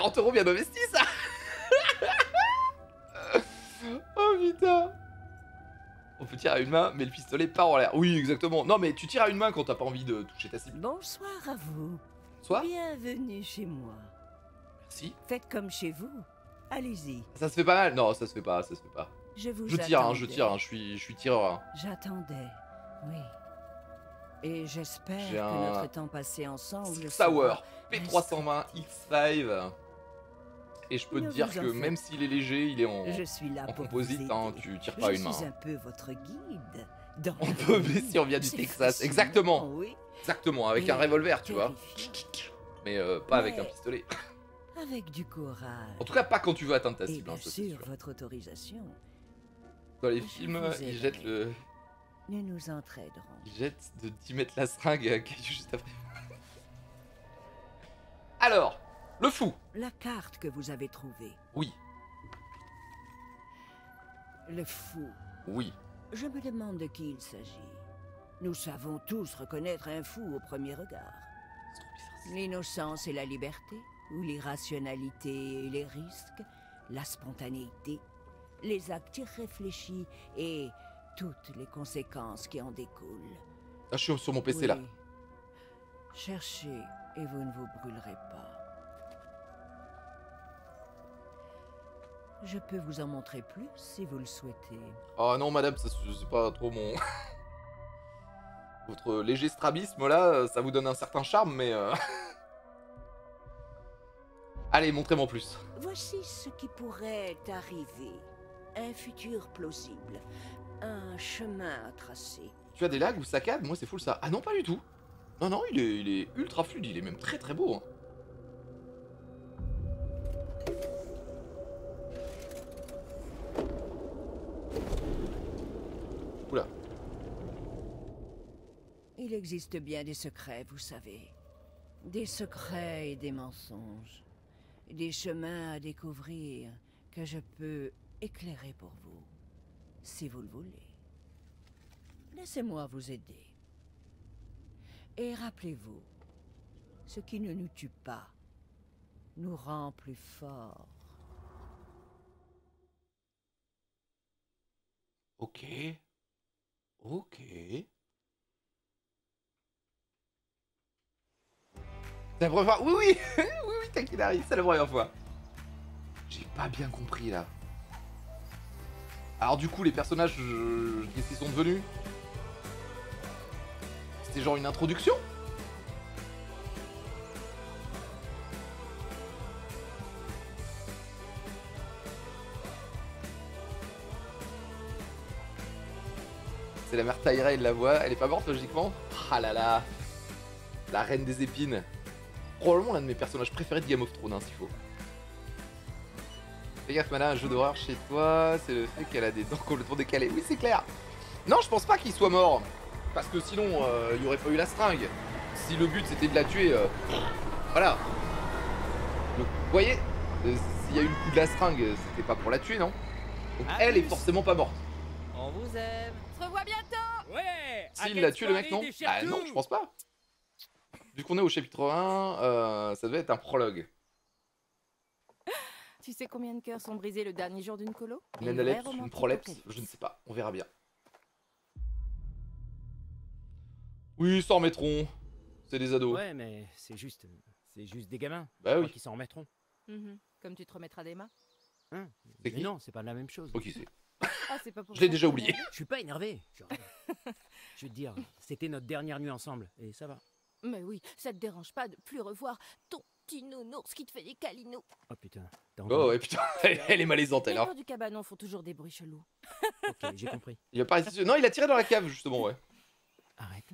40 euros bien investis ça Oh putain On peut tirer à une main, mais le pistolet part en l'air. Oui, exactement. Non, mais tu tires à une main quand t'as pas envie de toucher ta cible. Bonsoir à vous. Soit Bienvenue chez moi. Merci. Faites comme chez vous. Allez-y. Ça se fait pas mal Non, ça se fait pas, ça se fait pas. Je vous Je tire, hein, je tire, hein, je suis, je suis tireur. hein. J'attendais. Oui. Et j'espère que notre temps passé ensemble Hour P320 X5. Et je peux Ne te dire que même s'il est léger, il est en. Je suis là en pour composite, hein, tu tires pas Je une main. suis hein. un peu votre guide. Dans On peut, si on vient du Texas. Exactement. Oui. Exactement, avec Et un revolver, tu vois. Mais euh, pas avec un pistolet. Avec du courage. En tout cas, pas quand tu veux atteindre ta Et cible. hein, bien c'est sûr, sûr. votre autorisation. Dans les je films, ils jettent le. Nous nous entraiderons. Ils jettent de 10 mètres la seringue à Caillou juste après. Alors, le fou. La carte que vous avez trouvée. Oui, Le fou. oui. Je me demande de qui il s'agit. Nous savons tous reconnaître un fou au premier regard. L'innocence et la liberté, ou l'irrationalité et les risques, la spontanéité, les actes irréfléchis et toutes les conséquences qui en découlent. Ah, je suis sur mon PC là. Cherchez et vous ne vous brûlerez pas. Je peux vous en montrer plus si vous le souhaitez. Oh non, madame, c'est pas trop mon. Votre léger strabisme là, ça vous donne un certain charme, mais. euh, Allez, montrez-moi plus. Voici ce qui pourrait arriver. Un futur plausible. Un chemin à tracer. Tu as des lags ou saccades? Moi, c'est full ça. Ah non, pas du tout. Non, non, il est, il est ultra fluide, il est même très très beau. hein. Il existe bien des secrets, vous savez. Des secrets et des mensonges. Des chemins à découvrir que je peux éclairer pour vous, si vous le voulez. Laissez-moi vous aider. Et rappelez-vous, ce qui ne nous tue pas nous rend plus forts. Ok. Ok. C'est la première fois. Oui, oui, oui, oui, t'inquiète, Harry, c'est la première fois. J'ai pas bien compris là. Alors, du coup, les personnages, je- qu'est-ce qu'ils sont devenus C'était genre une introduction C'est la mère Tyrell, la voix. Elle est pas morte logiquement Ah là là La reine des épines. Probablement l'un de mes personnages préférés de Game of Thrones, hein, s'il faut. Fais gaffe, Mana, un jeu d'horreur chez toi, c'est le fait qu'elle a des dents complètement décalées. Oui, c'est clair. Non, je pense pas qu'il soit mort. Parce que sinon, euh, il y aurait pas eu la stringue. Si le but c'était de la tuer, euh, voilà. Donc, vous voyez, euh, s'il y a eu le coup de la stringue, c'était pas pour la tuer, non? Donc À elle est forcément pas morte. On vous aime. On se revoit bientôt Ouais S'il l'a tué le mec, non? Ah non, je pense pas. Vu qu'on est au chapitre 1, euh, ça devait être un prologue. Tu sais combien de cœurs sont brisés le dernier jour d'une colo? Une analepse, une prolepse, je ne sais pas, on verra bien. Oui, ils s'en remettront. C'est des ados. Ouais, mais c'est juste. C'est juste des gamins. Bah oui. qu'ils s'en remettront. Mhm. Comme tu te remettras des mains Hein? Mais qui? non, c'est pas la même chose. Ok, c'est? Ah, c'est pas pour Je l'ai déjà oublié. Je suis pas énervé. Je, je vais te dire, c'était notre dernière nuit ensemble et ça va. Mais oui, ça te dérange pas de plus revoir ton petit nounours qui te fait des câlinos. Oh putain. t'as Oh ouais, putain, elle est malaisante Les elle. Hein. murs du cabanon font toujours des bruits chelous. Ok, j'ai compris. Il a pas réussi- Non, il a tiré dans la cave justement, ouais. Arrête.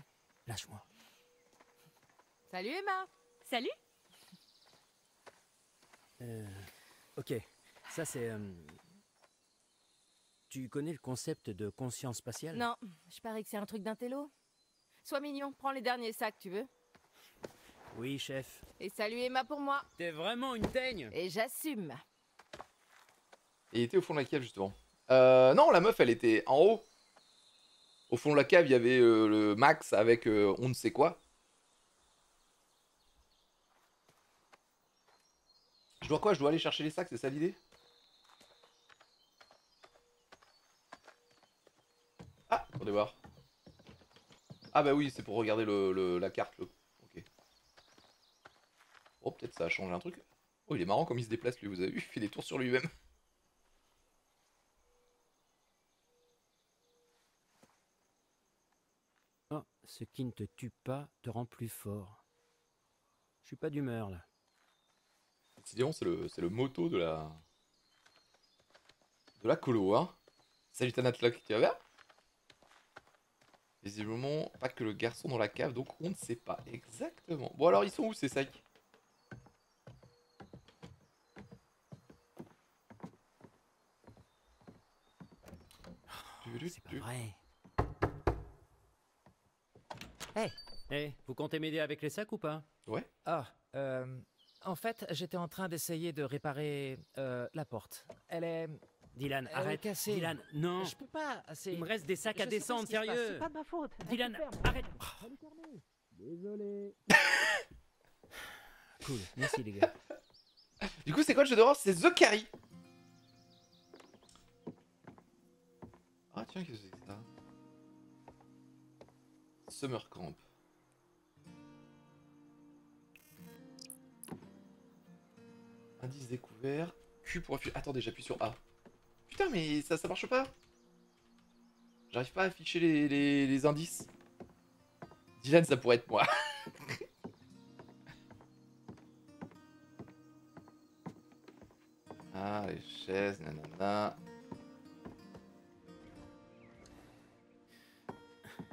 Lâche-moi. Salut Emma Salut Euh, ok, ça c'est. euh, Tu connais le concept de conscience spatiale? Non, je parie que c'est un truc d'un télo. Sois mignon, prends les derniers sacs, tu veux Oui, chef. Et salut Emma pour moi. T'es vraiment une teigne Et j'assume. Et il était au fond de la cave justement. Euh, non, la meuf elle était en haut. Au fond de la cave, il y avait euh, le Max avec euh, on ne sait quoi. Je dois quoi? Je dois aller chercher les sacs, c'est ça l'idée? Ah, attendez voir. Ah bah oui, c'est pour regarder le, le- la carte. Le... Oh, peut-être ça a changé un truc. Oh, il est marrant comme il se déplace lui, vous avez vu Il fait des tours sur lui-même. Oh, ce qui ne te tue pas te rend plus fort. Je suis pas d'humeur là. Décidément, c'est le, le moto de la. de la colo, hein. Salut Tanatlock, tu vas bien? Visiblement, pas que le garçon dans la cave, donc on ne sait pas exactement. Bon, alors ils sont où ces sacs? C'est pas vrai. Hé Eh, vous comptez m'aider avec les sacs ou pas? Ouais. Ah, euh, en fait, j'étais en train d'essayer de réparer euh, la porte. Elle est. Dylan, Elle est arrête. cassée. Dylan, non. Je peux pas. Il me reste des sacs je à descendre, sérieux. C'est pas de ma faute. Dylan, arrête. Désolé. cool, merci les gars. Du coup, c'est quoi le jeu d'horreur C'est The Carry. Ah, tiens, qu'est-ce que c'est que ça Summer Camp. Indice découvert. Q pour afficher. Attendez, j'appuie sur A. Putain, mais ça, ça marche pas. J'arrive pas à afficher les, indices. Dylan, ça pourrait être moi. ah, les chaises, nanana.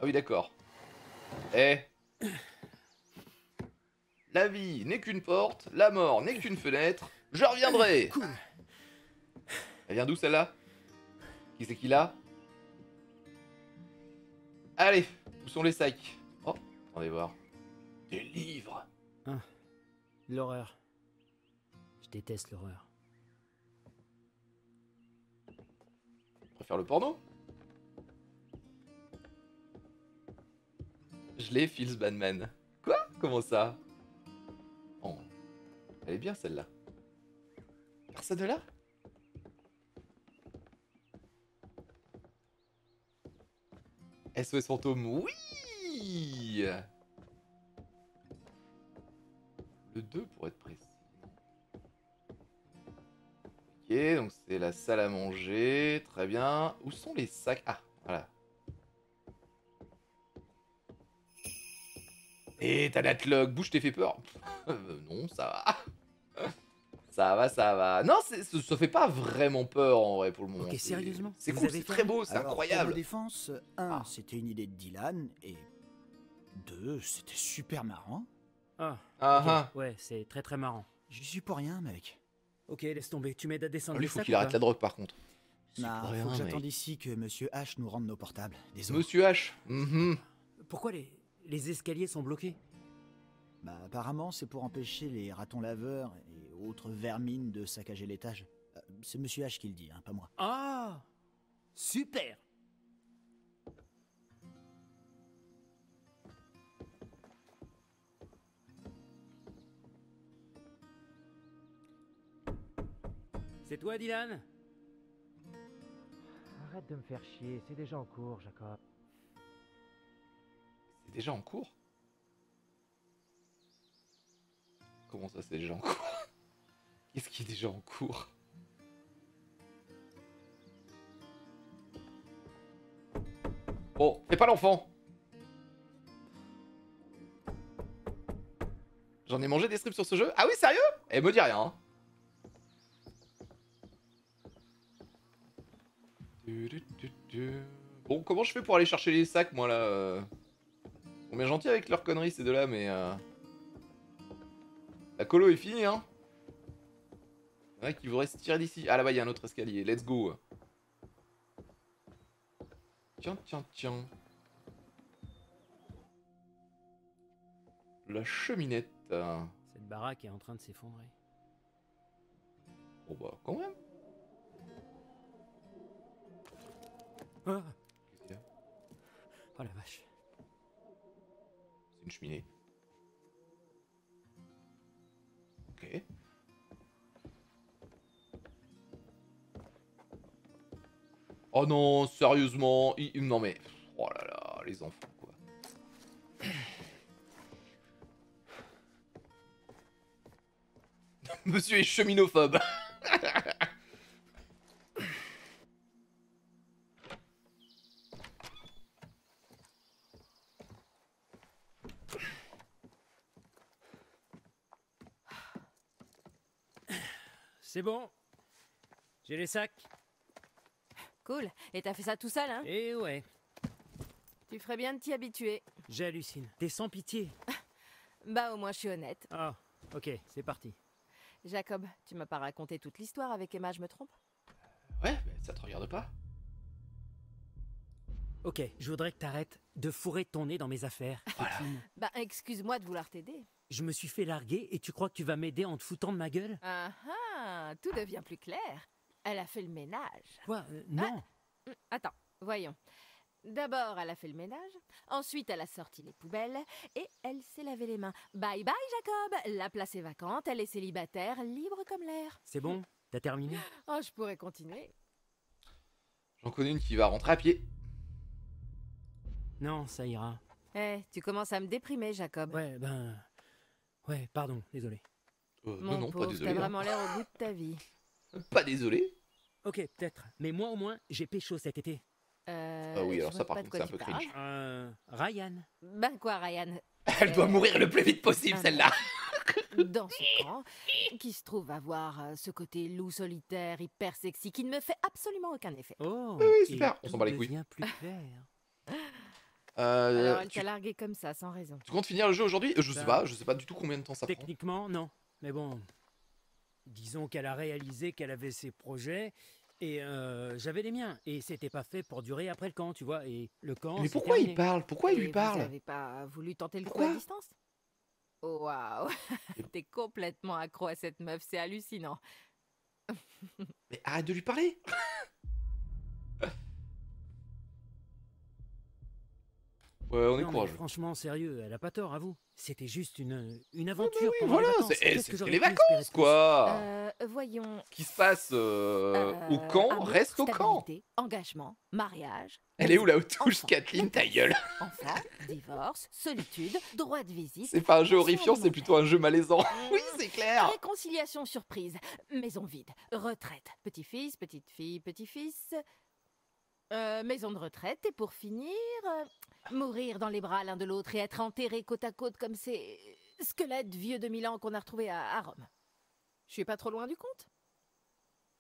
Ah oui, d'accord. Eh La vie n'est qu'une porte, la mort n'est qu'une fenêtre, je reviendrai Cool. Elle vient d'où celle-là? Qui c'est qui l'a Allez, où sont les sacs? Oh, attendez voir. Des livres L'horreur. Je déteste l'horreur. Je préfère le porno Je l'ai, Phil's Batman. Quoi? Comment ça? Oh. Elle est bien celle-là. Personne de là? SOS fantôme, oui Le 2 pour être précis. Ok, donc c'est la salle à manger, très bien. Où sont les sacs? Ah, voilà. Et t'as Natlog, bouge t'es fait peur. Euh, non, ça va. Ça va, ça va. Non, ça, fait pas vraiment peur en vrai pour le moment. Ok, sérieusement C'est cool, très beau, c'est incroyable. vos défenses, un, Ah. c'était une idée de Dylan, et deux, c'était super marrant. Ah, Ah ok. ah. ouais, c'est très très marrant. J'y suis pour rien, mec. Ok, laisse tomber, tu m'aides à descendre Lui, faut qu'il arrête la drogue par contre. Nah, faut que j'attende ici que Monsieur H nous rende nos portables. Désolé. Monsieur H. mhm. Pourquoi les, les escaliers sont bloqués Bah, apparemment, c'est pour empêcher les ratons laveurs et autres vermines de saccager l'étage. Euh, C'est Monsieur H qui le dit, hein, pas moi. Ah Super C'est toi, Dylan? Arrête de me faire chier, c'est déjà en cours, Jacob. C'est déjà en cours? Comment ça, c'est déjà en cours? Qu'est-ce qui est déjà en cours? Bon, fais pas l'enfant! J'en ai mangé des strips sur ce jeu? Ah oui, sérieux? Eh, me dis rien hein. Bon, comment je fais pour aller chercher les sacs, moi, là euh? Sont bien gentils avec leurs conneries, ces deux-là, mais... euh, La colo est finie, hein Il y en a qui voudraient se tirer d'ici. Ah, là-bas, il y a un autre escalier. Let's go Tiens, tiens, tiens. La cheminette. Cette baraque est en train de s'effondrer. Bon, bah, quand même. Ah Oh la vache. Une cheminée. Ok. Oh non, sérieusement. il- Non mais... Oh là là, les enfants, quoi. Monsieur est cheminophobe. C'est bon J'ai les sacs Cool. Et t'as fait ça tout seul, hein? Eh ouais, Tu ferais bien de t'y habituer. j'hallucine. T'es sans pitié. Bah, au moins, je suis honnête. Ah, ok, c'est parti. Jacob, tu m'as pas raconté toute l'histoire avec Emma, je me trompe? Ouais, mais ça te regarde pas. Ok, je voudrais que t'arrêtes de fourrer ton nez dans mes affaires. Catherine. Bah, excuse-moi de vouloir t'aider. Je me suis fait larguer et tu crois que tu vas m'aider en te foutant de ma gueule? Ah ah, tout devient plus clair. Elle a fait le ménage. Quoi euh, Non Hum, Attends, voyons. D'abord, elle a fait le ménage, ensuite, elle a sorti les poubelles et elle s'est lavé les mains. Bye bye, Jacob La place est vacante, elle est célibataire, libre comme l'air. C'est bon T'as terminé? Oh, je pourrais continuer. J'en connais une qui va rentrer à pied. Non, ça ira. Eh, tu commences à me déprimer, Jacob. Ouais, ben. Ouais, pardon, désolé. Euh, Mon non, non, pauvre, pas désolé. T'as hein. vraiment l'air au bout de ta vie. Pas désolé. Ok, peut-être. Mais moi au moins, j'ai pécho cet été. Euh, Ah oui, alors ça, par contre, quoi c'est un tu peu cringe. Euh. Ryan. Ben quoi, Ryan? Elle doit mourir le plus vite possible, Ah, celle-là. Dans ce camp, qui se trouve avoir euh, ce côté loup solitaire, hyper sexy, qui ne me fait absolument aucun effet. Oh, Oui, super. On s'en bat les couilles. plus clair. Euh, Alors elle tu, t'a largué comme ça, sans raison. tu comptes finir le jeu aujourd'hui? Je sais Ben, pas, je sais pas du tout combien de temps ça prend. Techniquement, non. Mais bon, disons qu'elle a réalisé qu'elle avait ses projets et euh, j'avais les miens. Et c'était pas fait pour durer après le camp, tu vois. Et le camp. Mais pourquoi il parle? Pourquoi il lui Vous parle? avez pas voulu tenter le coup à distance? Oh, Waouh T'es complètement accro à cette meuf, c'est hallucinant. Mais arrête de lui parler Ouais, on est Non, courageux. franchement, sérieux, elle a pas tort, à vous. C'était juste une, une aventure. Oui, voilà, les vacances. c'est les pu espérer vacances, quoi Euh, voyons. Ce qui se passe euh, au euh, camp amour, reste au camp. Engagement, mariage. Elle est où la touche, Kathleen, ta gueule? Enfant, divorce, solitude, droit de visite. C'est pas un jeu horrifiant, c'est plutôt un jeu malaisant. Oui, c'est clair Réconciliation surprise, maison vide, retraite, petit-fils, petite-fille, petit-fils, euh, maison de retraite, et pour finir, euh, mourir dans les bras l'un de l'autre et être enterrés côte à côte comme ces squelettes vieux de mille ans qu'on a retrouvés à, à Rome. Je suis pas trop loin du compte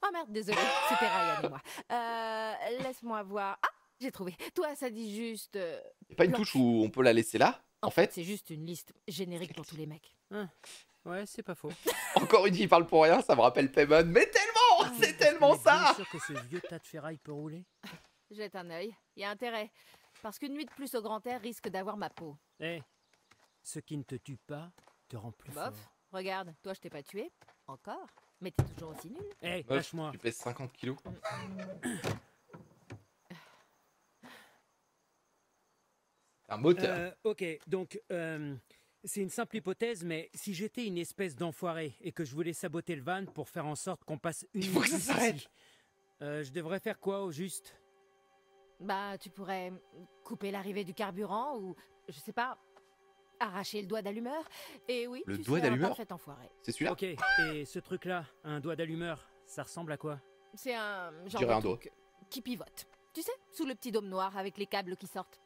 Oh merde, désolé, c'était Ryan et moi. Euh, Laisse-moi voir. Ah, j'ai trouvé. Toi, ça dit juste... euh, Y'a pas une Planche. touche où on peut la laisser là En fait, c'est juste une liste générique pour tous les mecs. Ouais, c'est pas faux. encore une qui parle pour rien, ça me rappelle Paymon. Mais tellement C'est tellement Vous êtes bien ça sûr que ce vieux tas de ferraille peut rouler Jette un œil. Il y a intérêt. Parce qu'une nuit de plus au grand air risque d'avoir ma peau. Eh, ce qui ne te tue pas te rend plus Bof, fort. regarde, toi je t'ai pas tué. Encore. Mais t'es toujours aussi nul. Eh, Meuf, lâche-moi. Tu pèses 50 kilos. Un moteur. Euh, ok, donc, euh, c'est une simple hypothèse, mais si j'étais une espèce d'enfoiré et que je voulais saboter le van pour faire en sorte qu'on passe une Il faut que ça nuit s'arrête. ici, euh, je devrais faire quoi au juste? Bah, tu pourrais couper l'arrivée du carburant ou, je sais pas, arracher le doigt d'allumeur. Et oui, Le tu doigt d'allumeur parfait enfoiré. C'est celui-là Ok, et ce truc-là, un doigt d'allumeur, ça ressemble à quoi? C'est un genre de un doigt. truc qui pivote. Tu sais, sous le petit dôme noir avec les câbles qui sortent.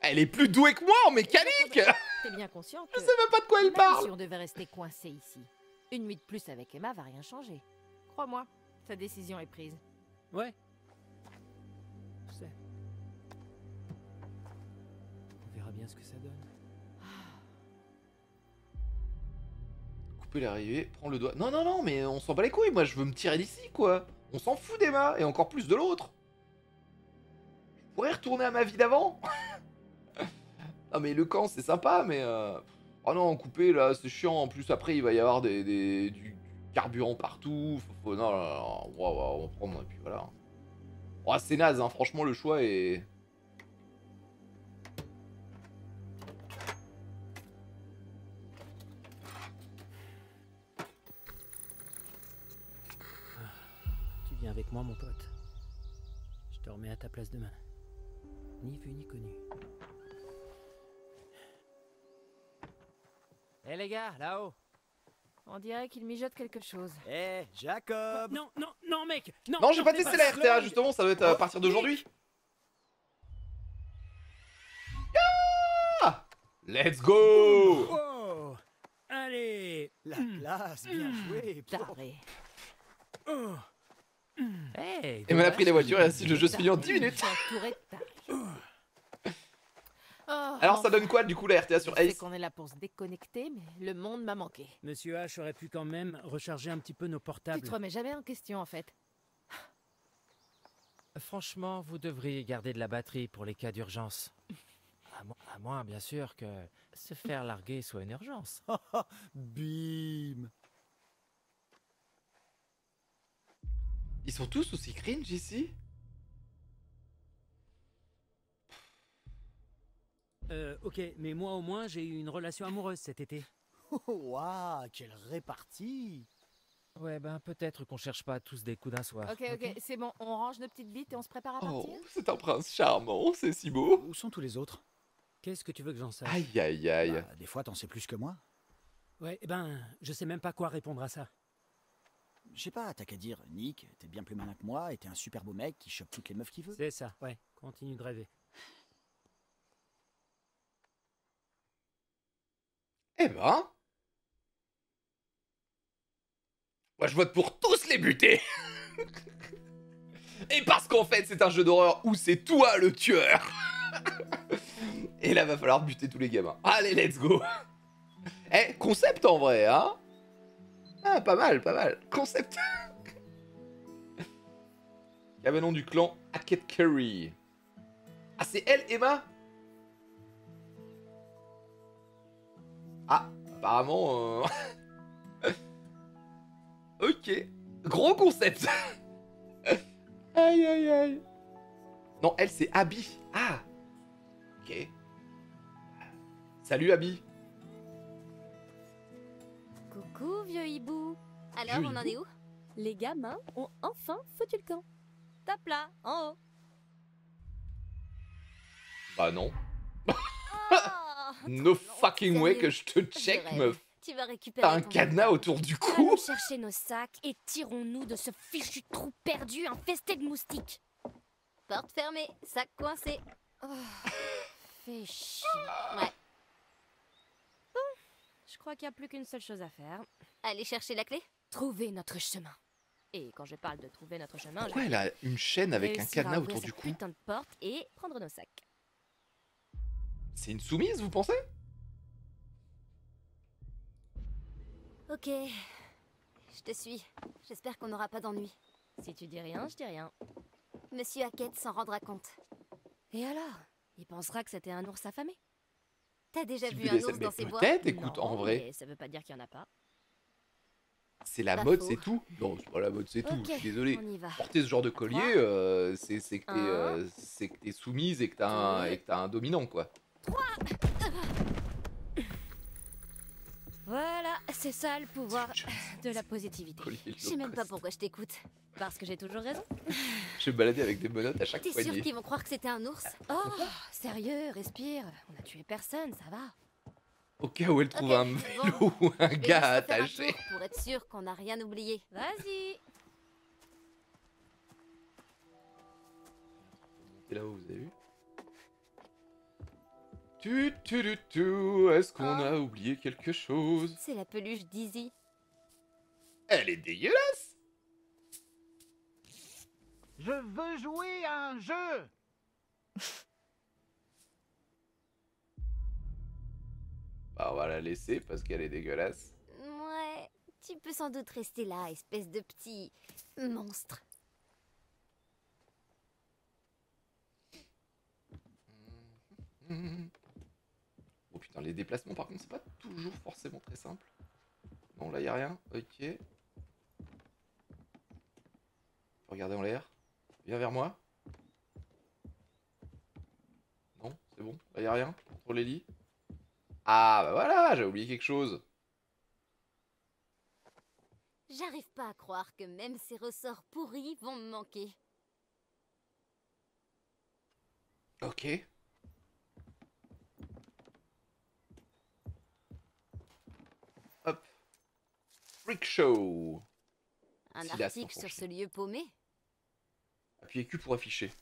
Elle est plus douée que moi en mécanique T'es bien conscient que... Je sais même pas de quoi elle Même parle si on devait rester coincé ici, une nuit de plus avec Emma va rien changer. Crois-moi, sa décision est prise. Ouais. Ce que ça donne. Couper l'arrivée, prends le doigt. Non, non, non, mais on s'en bat les couilles, moi je veux me tirer d'ici quoi. On s'en fout d'Emma, et encore plus de l'autre. Je pourrais retourner à ma vie d'avant. non, mais le camp c'est sympa, mais. Euh... Oh non, couper là, c'est chiant. En plus, après, il va y avoir des, du carburant partout. Non, non, on va prendre, et puis voilà. Oh, c'est naze, hein, franchement, le choix est. avec moi, mon pote. Je te remets à ta place demain. Ni vu ni connu. Eh les gars, là-haut On dirait qu'il mijote quelque chose. Eh, Jacob Non, non, non, mec Non, Non, j'ai pas testé la RTA, justement, ça doit être à partir d'aujourd'hui. Ah Let's go Oh Allez La classe, bien joué Taré. Oh Hey, Et on a pris la voiture et ainsi le jeu en 10 minutes. Tarés. Oh, Alors ça donne quoi du coup la RTA sur Je sais Ace qu'on est là pour se déconnecter, mais le monde m'a manqué. Monsieur H aurait pu quand même recharger un petit peu nos Tu portables. te remets jamais en question, en fait. Franchement, vous devriez garder de la batterie pour les cas d'urgence. À, mo- à moins, bien sûr, que se faire larguer soit une urgence. Bim Ils sont tous aussi cringe ici Euh, ok, mais moi au moins j'ai eu une relation amoureuse cet été. Oh, Waouh, quelle répartie Ouais, ben peut-être qu'on cherche pas tous des coups d'un soir. Ok, ok, c'est bon, on range nos petites bites et on se prépare à Oh, partir c'est un prince charmant, c'est si beau Où sont tous les autres? Qu'est-ce que tu veux que j'en sache? Aïe, aïe, aïe. Bah, des fois, t'en sais plus que moi. Ouais, eh ben, je sais même pas quoi répondre à ça. Je sais pas, t'as qu'à dire, Nick, t'es bien plus malin que moi et t'es un super beau mec qui chope toutes les meufs qu'il veut. C'est ça, ouais. Continue de rêver. Eh ben. Moi, je vote pour tous les buter. Et parce qu'en fait, c'est un jeu d'horreur où c'est toi le tueur. Et là, va falloir buter tous les gamins. Allez, let's go. Eh, concept en vrai, hein Ah, pas mal, pas mal. Concept. Cabanon du clan Hackett Curry. Ah, c'est elle, Emma? Ah, apparemment... euh, ok. Gros concept. aïe, aïe, aïe. Non, elle, c'est Abby. Ah. Ok. Salut, Abby. Coucou, vieux hibou. Alors, Vieux on en hibou est où? Les gamins ont enfin foutu le camp. Top là, en haut. Bah non. Oh, No fucking way que je te check, meuf. Tu vas récupérer T'as un cadenas autour du cou. Allons chercher nos sacs et tirons-nous de ce fichu trou perdu infesté de moustiques. Porte fermée, sac coincé. Oh, fais chier. Ouais. Je crois qu'il n'y a plus qu'une seule chose à faire. Allez chercher la clé? Trouver notre chemin. Et quand je parle de trouver notre chemin, Pourquoi je elle a une chaîne avec un cadenas autour du cou? putain de porte et prendre nos sacs. C'est une soumise, vous pensez? Ok, je te suis. J'espère qu'on n'aura pas d'ennui. Si tu dis rien, je dis rien. Monsieur Hackett s'en rendra compte. Et alors? Il pensera que c'était un ours affamé? T'as déjà vu un ours dans ses bois Peut-être, écoute, Non, en vrai. mais ça veut pas dire qu'il y en a pas. C'est la Pas mode, c'est tout. Non, c'est pas la mode, c'est tout. Je suis désolé. Porter ce genre de collier, euh, c'est c'est que t'es Un. euh, c'est que t'es soumise et que t'as un, un dominant, quoi. C'est ça le pouvoir de la positivité. Je sais même pas pourquoi je t'écoute. Parce que j'ai toujours raison. Je vais me balader avec des menottes à chaque T'es sûr qu'ils vont croire que c'était un ours Oh, sérieux, respire. On a tué personne, ça va. Au cas où elle trouve un bon. vélo ou un gars un attaché. tour pour être sûr qu'on n'a rien oublié. Vas-y. Et là-haut, vous avez vu? Tu, tu, tu, tu, est-ce qu'on Oh. a oublié quelque chose? C'est la peluche d'Izzy. Elle est dégueulasse Je veux jouer à un jeu Bah, on va la laisser parce qu'elle est dégueulasse. Ouais, tu peux sans doute rester là, espèce de petit monstre. Oh putain, les déplacements par contre, c'est pas toujours forcément très simple. Non, là y a rien. Ok. Faut regarder en l'air. Viens vers moi. Non, c'est bon. Là y a rien. Entre les lits. Ah bah voilà, j'ai oublié quelque chose. J'arrive pas à croire que même ces ressorts pourris vont me manquer. Ok. Hop. Freak Show. Un article sur ce lieu paumé Appuyez Q pour afficher.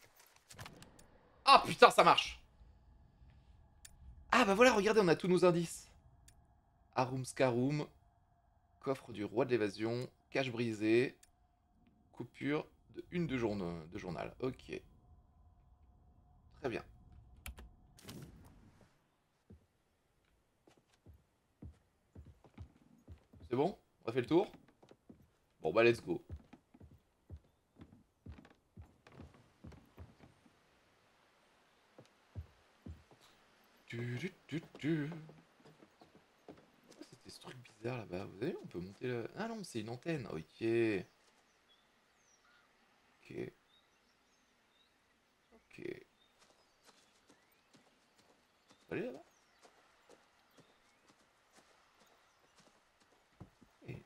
Ah putain, ça marche Ah bah voilà, regardez, on a tous nos indices. Arum Scarum, coffre du roi de l'évasion, cache brisée, coupure de une de, journa- de journal. Ok. Très bien. C'est bon? Fait le tour? Bon bah let's go. C'était ce truc bizarre là-bas? Vous avez vu, on peut monter le... Ah non, c'est une antenne. Ok. Ok. Ok. Aller là-bas Eh.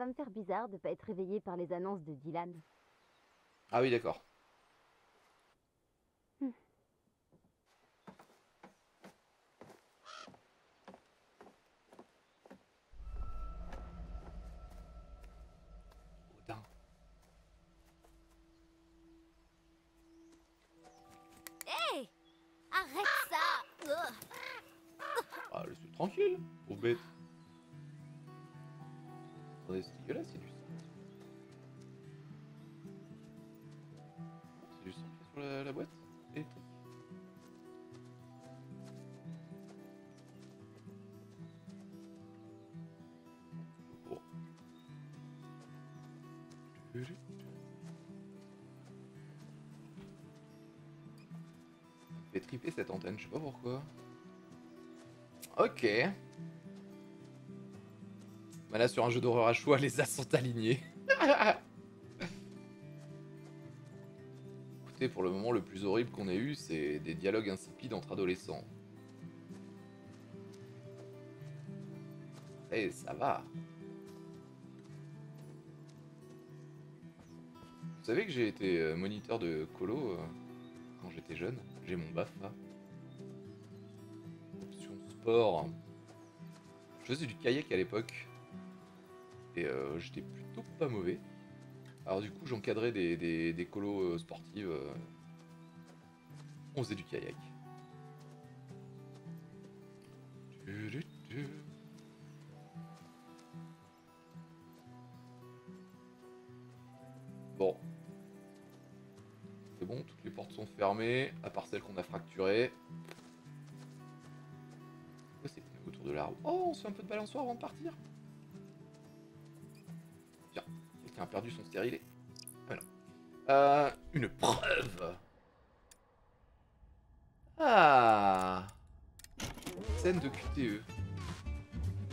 Va me faire bizarre de pas être réveillée par les annonces de Dylan. Ah oui, d'accord. Odin. Hé Arrête ça. Ah, laisse-le tranquille, pauvre bête. C'est sur la, boîte électrique. Me fait triper cette antenne, je sais pas pourquoi. Ok. Bah là, sur un jeu d'horreur à choix, les as sont alignés. Écoutez, pour le moment, le plus horrible qu'on ait eu, c'est des dialogues insipides entre adolescents. Eh, ça va. Vous savez que j'ai été euh, moniteur de colo euh, quand j'étais jeune J'ai mon BAFA. Option sport. Je faisais du kayak à l'époque. Euh, j'étais plutôt pas mauvais. Alors du coup j'encadrais des, des, des colos euh, sportives. euh. On faisait du kayak. Bon. C'est bon, toutes les portes sont fermées, à part celle qu'on a fracturée. C'est autour de l'arbre Oh, on se fait un peu de balançoire avant de partir perdu son stérilet. Voilà. Euh, une preuve Ah Scène de QTE.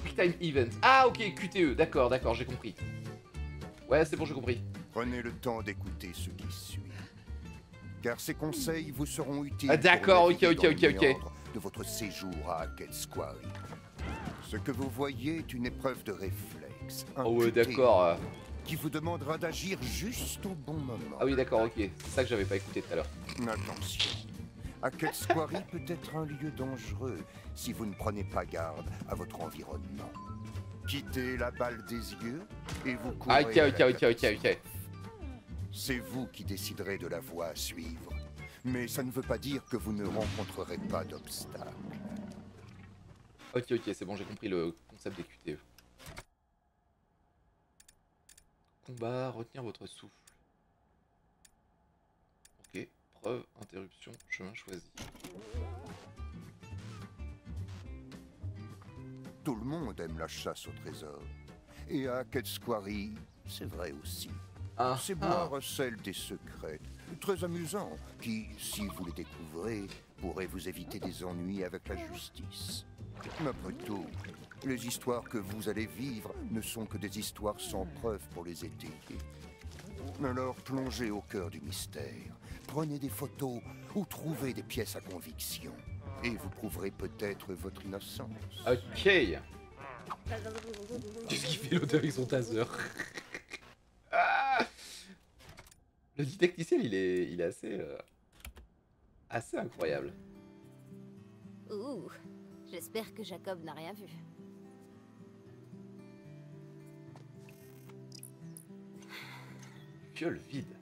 Quicktime Event. Ah ok, QTE, d'accord, d'accord, j'ai compris. Ouais, c'est bon, j'ai compris. Prenez le temps d'écouter ce qui suit. Car ces conseils vous seront utiles. Ah, d'accord, ok, ok, ok, ok. De votre séjour à Quarry. Ce que vous voyez est une épreuve de réflexe. Oh ouais, QTE, d'accord. Qui vous demandera d'agir juste au bon moment. Ah oui, d'accord, ok. C'est ça que j'avais pas écouté tout à l'heure. Attention. Hackett's Quarry peut être un lieu dangereux si vous ne prenez pas garde à votre environnement? Quittez la balle des yeux et vous courez. Ah, ok, ok, ok, ok, ok. C'est vous qui déciderez de la voie à suivre. Mais ça ne veut pas dire que vous ne rencontrerez pas d'obstacles. Ok, ok, c'est bon, j'ai compris le concept des QTE. Combat, retenir votre souffle. Ok, preuve, interruption, chemin choisi. Tout le monde aime la chasse au trésor. Et à Hackett's Quarry, c'est vrai aussi. Ah, c'est boire celle des secrets. Très amusant, qui, si vous les découvrez, pourrait vous éviter des ennuis avec la justice. Mais Après tout, les histoires que vous allez vivre ne sont que des histoires sans preuve pour les étayer. Alors plongez au cœur du mystère, prenez des photos ou trouvez des pièces à conviction. Et vous prouverez peut-être votre innocence. Ok. Qu'est-ce qu'il fait l'autre avec son taser? Ah Le didacticiel, il est, il est assez, euh, assez incroyable. Ouh, j'espère que Jacob n'a rien vu. Vide.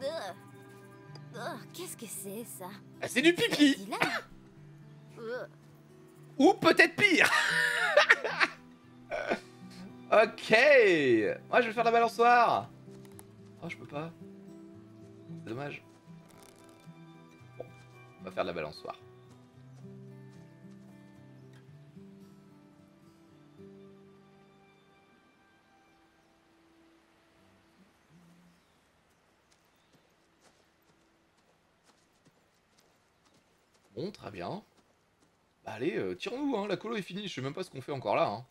Qu'est-ce que c'est ça? Ah, c'est du pipi. Ou peut-être pire Ok Moi je vais faire la balançoire Oh je peux pas. C'est dommage. Bon, on va faire la balançoire. Bon, très bien. Bah, allez, euh, tirons-nous, hein, la colo est finie, je sais même pas ce qu'on fait encore là. Hein.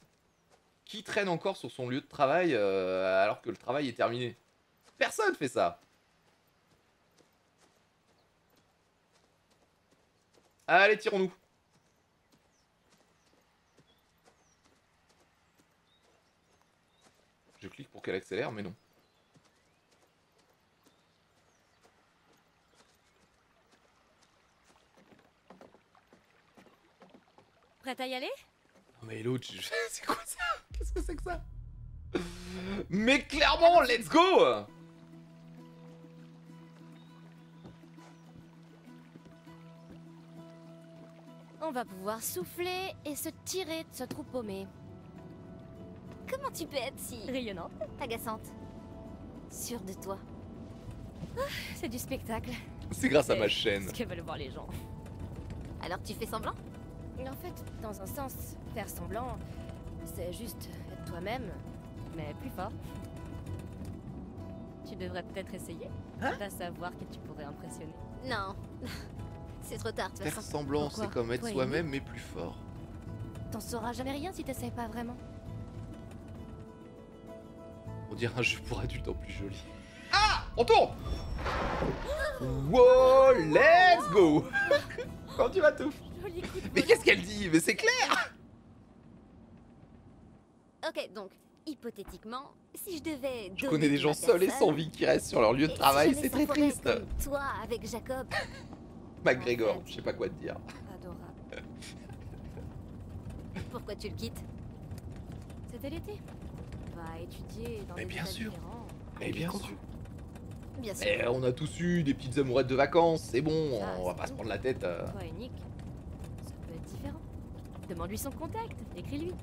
Qui traîne encore sur son lieu de travail euh, alors que le travail est terminé? Personne fait ça Allez, tirons-nous Je clique pour qu'elle accélère, mais non. Prête à y aller? Non, mais l'autre, je- c'est quoi ça? Qu'est-ce que c'est que ça? Mais clairement, let's go On va pouvoir souffler et se tirer de ce trou paumé. Comment tu peux être si Rayonnante. agaçante? Sûre de toi. C'est du spectacle. C'est grâce à ma chaîne. Ce que veulent voir les gens. Alors tu fais semblant? En fait, dans un sens, faire semblant, c'est juste être toi-même, mais plus fort. Tu devrais peut-être essayer. Hein à savoir que tu pourrais impressionner. Non. C'est trop tard, Faire façon. semblant, Pourquoi c'est comme être soi-même, mais plus fort. T'en sauras jamais rien si t'essayes pas vraiment. On dirait un jeu pour adultes en plus joli. Ah On tourne Wow, let's go Quand tu vas tout Mais qu'est-ce qu'elle dit? Mais c'est clair Ok, donc, hypothétiquement, si je devais. Je connais des gens seuls et sans vie qui restent sur leur lieu de travail, c'est très triste. Toi, avec Jacob, McGregor, je sais pas quoi te dire. Adorable. pourquoi tu le quittes? C'était l'été. Va étudier dans Mais des bien sûr. différents. Mais bien sûr. Bien sûr. Eh, on a tous eu des petites amourettes de vacances, c'est bon, Ça, on va pas se prendre la tête. euh. Toi et Nick, ça peut être différent. Demande-lui son contact, écris-lui.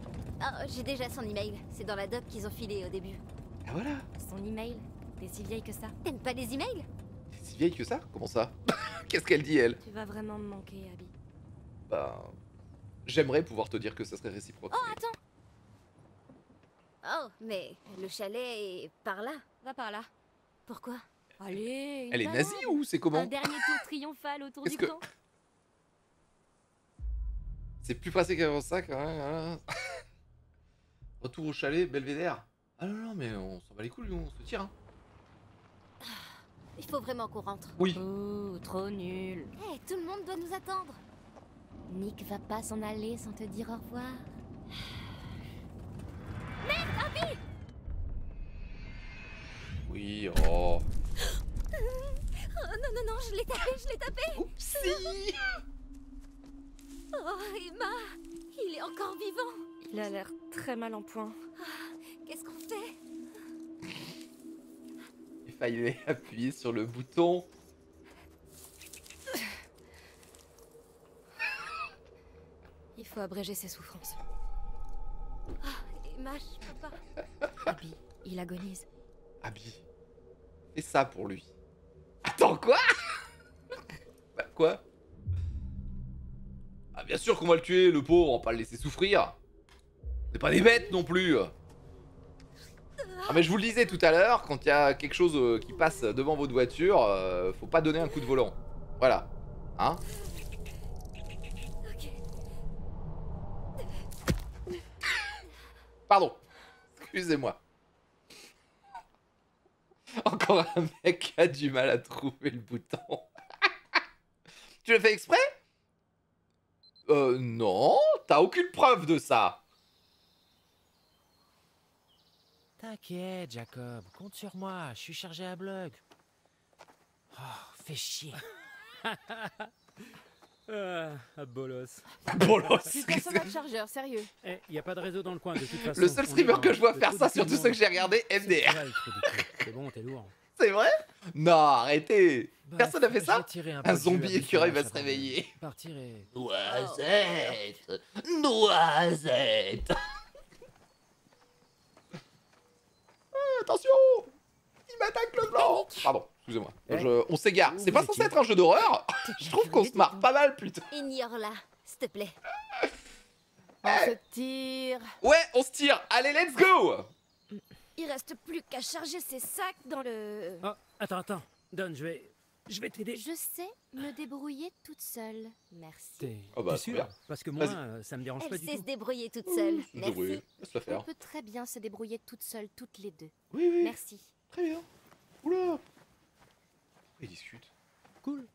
Ah, j'ai déjà son email. C'est dans la doc qu'ils ont filé au début. Ah voilà Son email, t'es si vieille que ça. T'aimes pas les emails? T'es si vieille que ça? Comment ça? Qu'est-ce qu'elle dit elle? Tu vas vraiment me manquer, Abby. Bah. J'aimerais pouvoir te dire que ça serait réciproque. Oh, attends Oh, mais le chalet est par là. Va par là. Pourquoi? Allez. Elle est nazie ou c'est comment? Un dernier tour triomphal autour du que- camp. C'est plus pratique avant ça quand même. hein. Retour au chalet, Belvédère. Ah non, non, mais on s'en bat les couilles, on se tire. Hein. Il faut vraiment qu'on rentre. Oui. Oh, trop nul. Hé, tout le monde doit nous attendre. Nick va pas s'en aller sans te dire au revoir. Oui, oh. Oh non, non, non, je l'ai tapé, je l'ai tapé Oupsie Oh, Emma Il est encore vivant Il a l'air très mal en point. Qu'est-ce qu'on fait? Il fallait appuyer sur le bouton. Il faut abréger ses souffrances. Emma, je peux pas. Abby, il agonise. Abby. Fais ça pour lui. Attends, quoi? Bah, quoi? Ah, bien sûr qu'on va le tuer, le pauvre, on va pas le laisser souffrir. C'est pas des bêtes non plus. Ah, mais je vous le disais tout à l'heure, quand il y a quelque chose euh, qui passe devant votre voiture, euh, faut pas donner un coup de volant. Voilà. Hein Pardon. Excusez-moi. Encore un mec qui a du mal à trouver le bouton. tu l'as fait exprès? Euh, non, t'as aucune preuve de ça. T'inquiète, Jacob, compte sur moi, je suis chargé à bloc. Oh, fais chier. Ah, à bolos. Bolos. Chargeur, sérieux. Eh, y a pas de réseau dans le coin de toute façon. Le seul streamer que je vois faire ça sur tous piment. ceux que j'ai regardé, MDR. C'est bon, t'es lourd. C'est vrai? Non, arrêtez. Bref, Personne n'a fait ça? un zombie écureuil va se réveiller. Partir et... Noisette Noisette Ah, Attention Il m'attaque le blanc Pardon, excusez-moi. Ouais. Je- On s'égare. C'est pas censé être un jeu d'horreur? Je trouve qu'on se marre pas mal plutôt. Ignore-la, s'il te plaît. On se tire. Ouais, on se tire Allez, let's go Il reste plus qu'à charger ses sacs dans le. Oh, attends, attends. Don, je vais. Je vais t'aider. Je sais me débrouiller toute seule. Merci. T'es Oh bah, sûr bien. Parce que moi, euh, ça me dérange pas Elle du sait tout. se débrouiller toute seule. Merci. laisse-la On faire. peut très bien se débrouiller toute seule, toutes les deux. Oui, oui, Merci. très bien. Oula Ils discutent. Cool.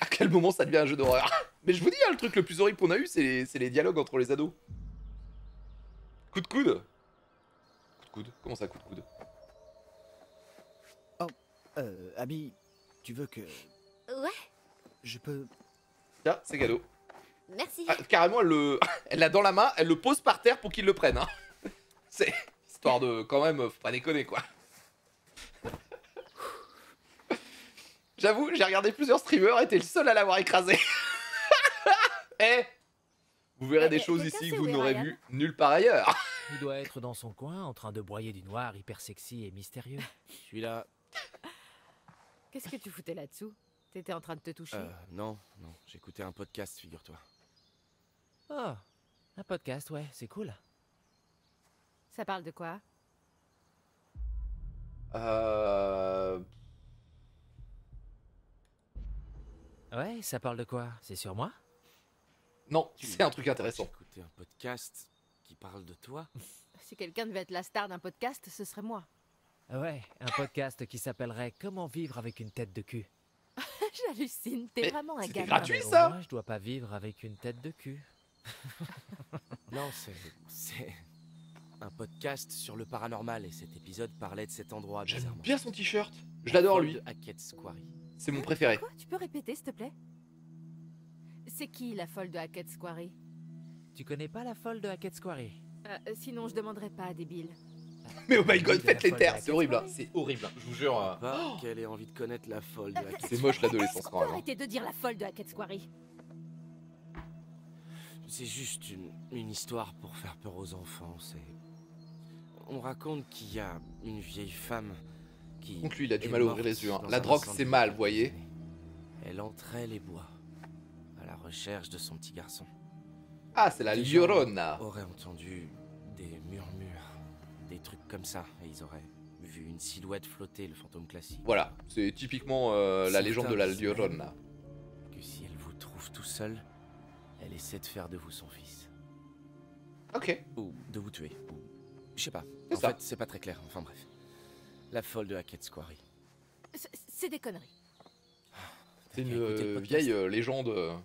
À quel moment ça devient un jeu d'horreur? Mais je vous dis, hein, le truc le plus horrible qu'on a eu, c'est les, c'est les dialogues entre les ados. Coup de coude? Coup de coude? Comment ça, coup de coude? Oh, euh, Abby, tu veux que Ouais, je peux Tiens, c'est cadeau. merci. Ah, carrément, elle le- elle l'a dans la main, elle le pose par terre pour qu'il le prenne. hein. C'est histoire de quand même, faut pas déconner quoi. J'avoue, j'ai regardé plusieurs streamers et t'es le seul à l'avoir écrasé. Eh Vous verrez Eh, des choses ici que vous n'aurez Ryan vu nulle part ailleurs. Il doit être dans son coin en train de broyer du noir hyper sexy et mystérieux. Je suis là. Qu'est-ce que tu foutais là-dessous? T'étais en train de te toucher? Euh, non, non, j'écoutais un podcast, figure-toi. Oh, un podcast, ouais, c'est cool. Ça parle de quoi? Euh... Ouais, ça parle de quoi? C'est sur moi? Non, c'est un truc intéressant. Écouter un podcast qui parle de toi Si quelqu'un devait être la star d'un podcast, ce serait moi. Ouais, un podcast qui s'appellerait Comment vivre avec une tête de cul. J'hallucine, t'es vraiment un gamin. gratuit, ça moins, je dois pas vivre avec une tête de cul. Non, c'est. C'est. Un podcast sur le paranormal et cet épisode parlait de cet endroit J'aime bien son t-shirt. Je l'adore lui. C'est mon préféré. Quoi? Tu peux répéter, s'il te plaît? C'est qui la folle de Hackett's Quarry Tu connais pas la folle de Hackett's Quarry Euh, Sinon, je demanderai pas à débile. Mais oh my god, faites les terres, c'est horrible, hein. c'est horrible, hein. je vous jure. euh, Pas qu'elle ait envie de connaître la folle de Hackett's C'est moche l'adolescence quand même. hein. arrêter de dire la folle de Hackett's Quarry C'est juste une, une histoire pour faire peur aux enfants. C'est. On raconte qu'il y a une vieille femme qui. Contre lui, il a du mal à ouvrir les yeux. hein. La drogue, c'est mal, vous voyez. Elle entrait les bois recherche de son petit garçon. Ah, c'est la Llorona. auraient entendu des murmures, des trucs comme ça, et ils auraient vu une silhouette flotter, le fantôme classique. Voilà, c'est typiquement euh, la légende de la Llorona. Que si elle vous trouve tout seul, elle essaie de faire de vous son fils. Ok. Ou de vous tuer. Ou... Je sais pas. C'est En ça. fait, c'est pas très clair. Enfin bref. La folle de Hackett's Quarry. C'est- des conneries. C'est une euh, vieille euh, légende euh,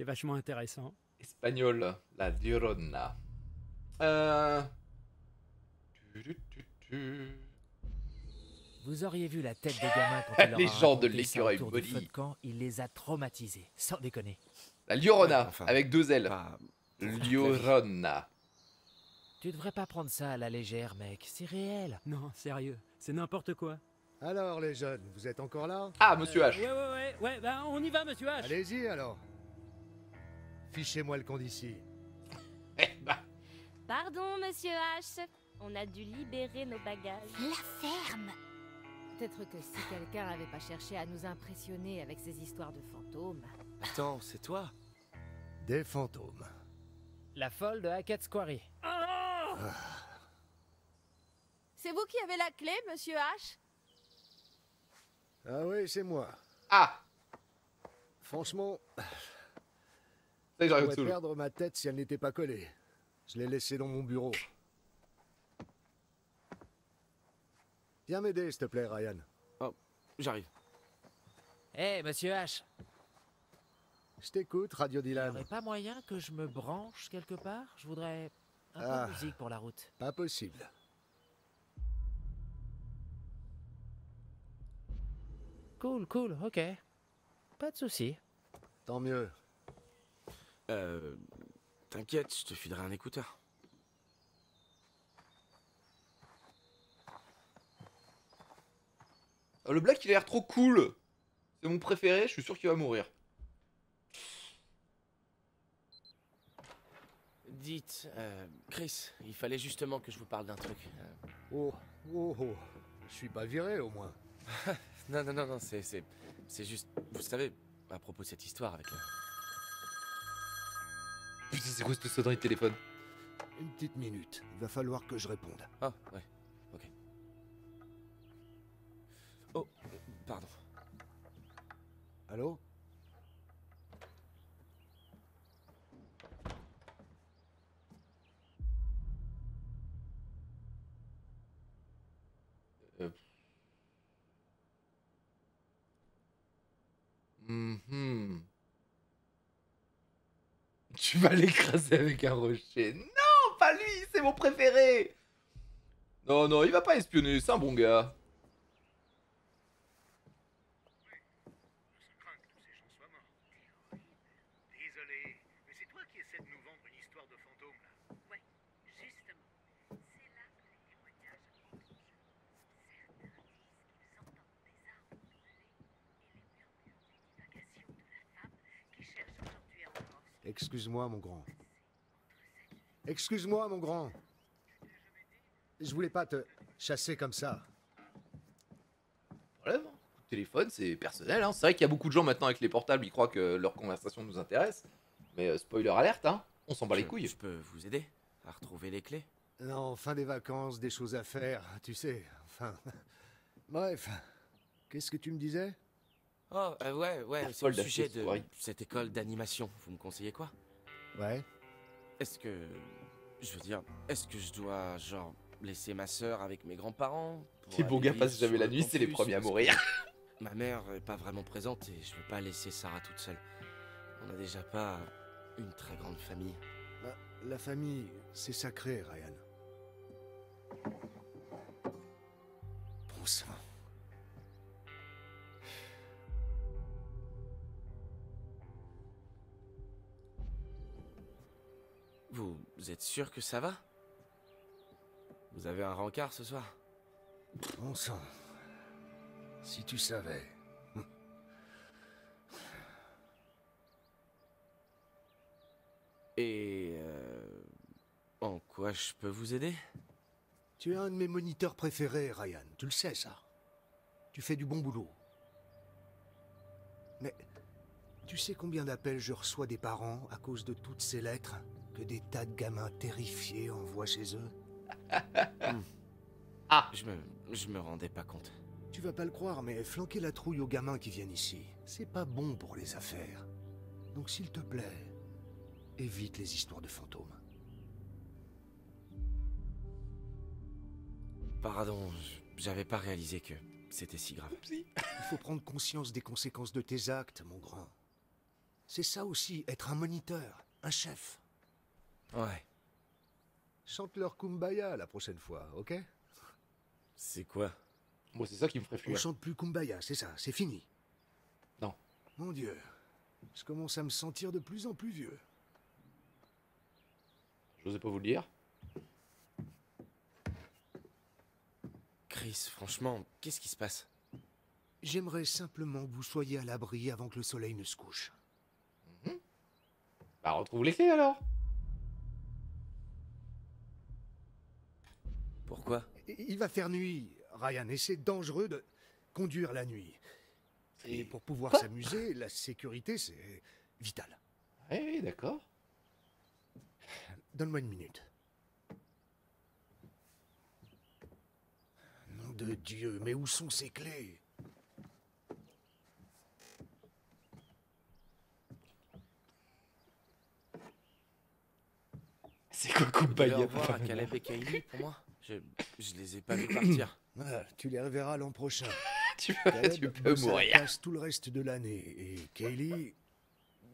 C'est vachement intéressant. espagnole, la Llorona. Euh... Vous auriez vu la tête des gamins quand il leur a légende de l'écureuil camp, il les a traumatisés, sans déconner. La Llorona, Ouais, enfin, avec deux L. Pas... Llorona. Tu devrais pas prendre ça à la légère, mec, c'est réel. Non, sérieux, c'est n'importe quoi. Alors les jeunes, vous êtes encore là? Ah, monsieur H. Ouais, ouais, ouais, ouais, bah on y va, monsieur H. Allez-y alors. Fichez-moi le camp d'ici. Pardon, monsieur H. On a dû libérer nos bagages. La ferme Peut-être que si quelqu'un n'avait pas cherché à nous impressionner avec ses histoires de fantômes. Attends, c'est toi? Des fantômes. La folle de Hackett's Quarry. C'est vous qui avez la clé, monsieur H? Ah oui, c'est moi. Ah Franchement, je pourrais perdre ma tête si elle n'était pas collée. Je l'ai laissée dans mon bureau. Viens m'aider, s'il te plaît, Ryan. Oh, j'arrive. Hé, monsieur H, Je t'écoute, Radio Dylan. aurait pas moyen que je me branche quelque part? Je voudrais un Ah. peu de musique pour la route. Pas possible. Cool, cool, ok. Pas de souci. Tant mieux. Euh. T'inquiète, je te filerai un écouteur. Oh, le black, il a l'air trop cool. C'est mon préféré, je suis sûr qu'il va mourir. Dites, euh, Chris, il fallait justement que je vous parle d'un truc. Euh, Oh, oh, oh. Je suis pas viré au moins. non, non, non, non, c'est, c'est, c'est juste, vous savez, à propos de cette histoire avec. euh, Putain, c'est quoi cette sonnerie de téléphone Une petite minute. Il va falloir que je réponde. Ah, ouais, ok. Oh, euh, pardon. Allô Mhm. Tu vas l'écraser avec un rocher. Non, pas lui, c'est mon préféré Non, non, il va pas espionner, c'est un bon gars. Désolé, mais c'est toi qui essaies de nous vendre une histoire de fantôme, là. Ouais, justement. C'est là que les témoignages entrent en jeu. Certains disent qu'ils entendent des arbres brûlés et les murmures des divagations de la femme qui cherche aujourd'hui à encore Excuse-moi, mon grand. Excuse-moi, mon grand. Je voulais pas te chasser comme ça. Coup de téléphone, c'est personnel. Hein. C'est vrai qu'il y a beaucoup de gens maintenant avec les portables, ils croient que leur conversation nous intéresse. Mais euh, spoiler alerte, hein. On s'en bat les couilles. Je peux vous aider à retrouver les clés? Non, fin des vacances, des choses à faire, tu sais. Enfin. Bref. Qu'est-ce que tu me disais? Oh, euh, ouais, ouais, c'est au sujet de cette école d'animation. Vous me conseillez quoi? Ouais. Est-ce que. Je veux dire, est-ce que je dois, genre, laisser ma sœur avec mes grands-parents bons aller gars passent jamais la le nuit, c'est les premiers à mourir. Ma mère est pas vraiment présente et je veux pas laisser Sarah toute seule. On a déjà pas une très grande famille. Bah, la famille, c'est sacré, Ryan. Bon sang. Vous êtes sûr que ça va? Vous avez un rencard ce soir? Bon sang. Si tu savais. Et. euh, en quoi je peux vous aider? Tu es un de mes moniteurs préférés, Ryan. Tu le sais, ça. Tu fais du bon boulot. Mais tu sais combien d'appels je reçois des parents à cause de toutes ces lettres? Que des tas de gamins terrifiés envoient chez eux Ah Je me. Je me rendais pas compte. Tu vas pas le croire, mais flanquer la trouille aux gamins qui viennent ici, c'est pas bon pour les affaires. Donc s'il te plaît, évite les histoires de fantômes. Pardon, je- j'avais pas réalisé que c'était si grave. Il faut prendre conscience des conséquences de tes actes, mon grand. C'est ça aussi, être un moniteur, un chef. Ouais. Chante leur Kumbaya la prochaine fois, ok? C'est quoi? Moi, c'est ça qui me ferait On fuir. chante plus Kumbaya, c'est ça, c'est fini. Non. Mon Dieu, je commence à me sentir de plus en plus vieux. J'osais pas vous le dire. Chris, franchement, qu'est-ce qui se passe? J'aimerais simplement que vous soyez à l'abri avant que le soleil ne se couche. Bah, retrouve les clés alors. Pourquoi? Il va faire nuit, Ryan, et c'est dangereux de conduire la nuit. Et pour pouvoir s'amuser, la sécurité, c'est vital. Oui, oui, d'accord. Donne-moi une minute. Nom de Dieu, mais où sont ces clés? C'est quoi à Caleb et Kaylee pour moi je, je les ai pas vus partir. Ah, Tu les reverras l'an prochain. tu peux, tu mourir. tout le reste de l'année. Et Kaylee,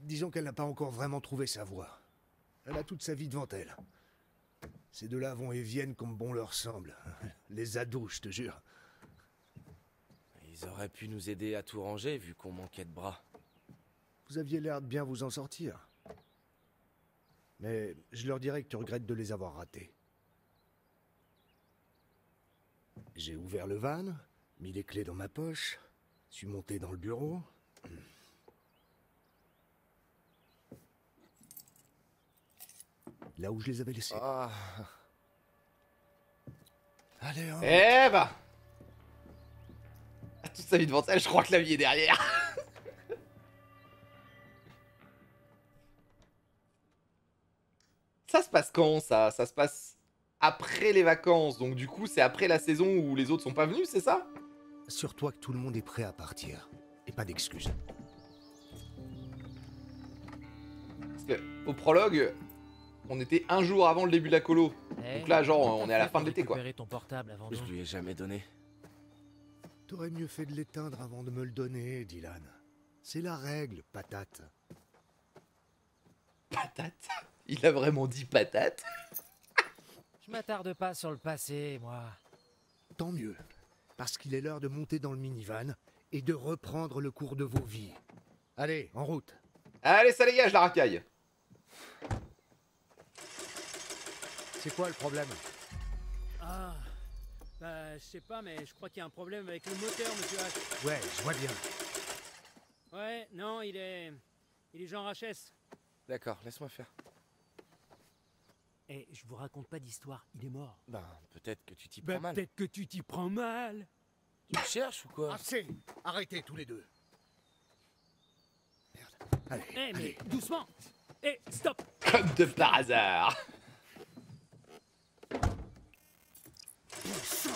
disons qu'elle n'a pas encore vraiment trouvé sa voie. Elle a toute sa vie devant elle. Ces deux-là vont et viennent comme bon leur semble. Les ados, je te jure. Ils auraient pu nous aider à tout ranger vu qu'on manquait de bras. Vous aviez l'air de bien vous en sortir. Mais je leur dirai que tu regrettes de les avoir ratés. J'ai ouvert le van, mis les clés dans ma poche, suis monté dans le bureau. Là où je les avais laissés. Ah. Allez, hein. Eh bah Toute sa vie devant elle, je crois que la vie est derrière. ça se passe quand ça? Ça se passe après les vacances, donc du coup c'est après la saison où les autres sont pas venus, c'est ça? Assure-toi que tout le monde est prêt à partir. Et pas d'excuses. Parce que au prologue, on était un jour avant le début de la colo. Eh, donc là, genre, on est à la fin de l'été quoi. ton portable avant Je lui ai jamais donné. T'aurais mieux fait de l'éteindre avant de me le donner, Dylan. C'est la règle, patate. Patate? Il a vraiment dit patate? Je m'attarde pas sur le passé, moi. Tant mieux, parce qu'il est l'heure de monter dans le minivan et de reprendre le cours de vos vies. Allez, en route. Allez, ça dégage la racaille. C'est quoi le problème? Ah, bah, je sais pas, mais je crois qu'il y a un problème avec le moteur, monsieur H. Ouais, je vois bien. Ouais, non, il est. Il est genre HS. D'accord, laisse-moi faire. Et je vous raconte pas d'histoire, il est mort. Ben, peut-être que tu t'y Bah, prends mal. peut-être que tu t'y prends mal. Tu me cherches ou quoi? Assez Arrêtez tous les deux. Allez, Eh, mais doucement Eh, stop Comme de par hasard. Bon sang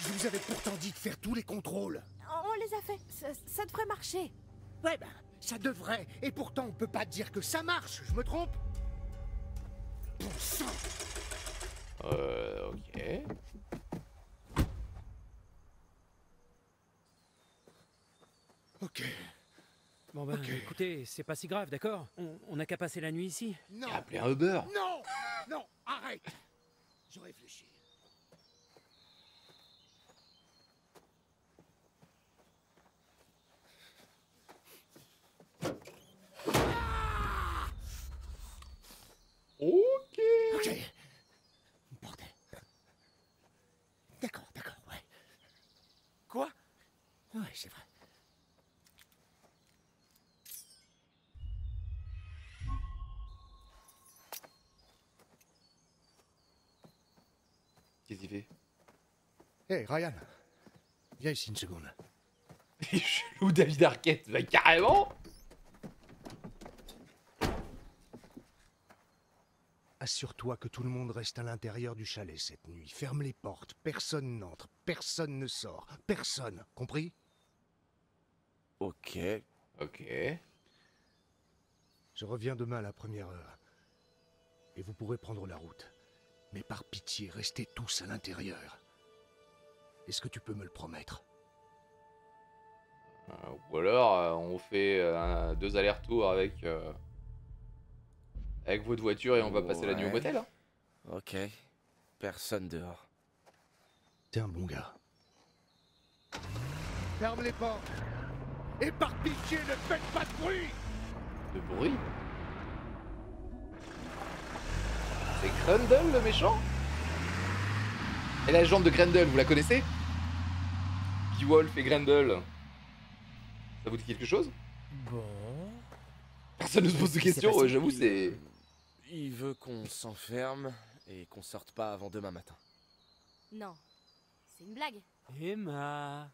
Je vous avais pourtant dit de faire tous les contrôles. On les a fait. Ça, ça devrait marcher. Ouais, ben, ça devrait. Et pourtant, on peut pas dire que ça marche, je me trompe? Euh, ok. Ok. Bon ben, écoutez, c'est pas si grave, d'accord? On, on a qu'à passer la nuit ici. Non Appelez un Uber? Non Non Arrête Je réfléchis. Ok. Ok. Bordel. D'accord, d'accord, ouais. Quoi? Ouais, c'est vrai. Qu'est-ce qu'il fait? Hé, Ryan. Viens ici une seconde. Il est chelou, David Arquette. Bah, carrément. Assure-toi que tout le monde reste à l'intérieur du chalet cette nuit. Ferme les portes. Personne n'entre. Personne ne sort. Personne. Compris? Ok. Ok. Je reviens demain à la première heure. Et vous pourrez prendre la route. Mais par pitié, restez tous à l'intérieur. Est-ce que tu peux me le promettre? Euh, Ou alors, euh, on fait euh, deux allers-retours avec, euh, avec votre voiture et on va passer la nuit au motel. hein. Ok. Personne dehors. T'es un bon gars. Ferme les portes Et par pitié, ne faites pas de bruit De bruit? C'est Grendel le méchant? Et la légende de Grendel, vous la connaissez? Beowulf et Grendel. Ça vous dit quelque chose? Bon. Personne ne se pose de questions, j'avoue, c'est. Il veut qu'on s'enferme et qu'on sorte pas avant demain matin. Non, c'est une blague. Emma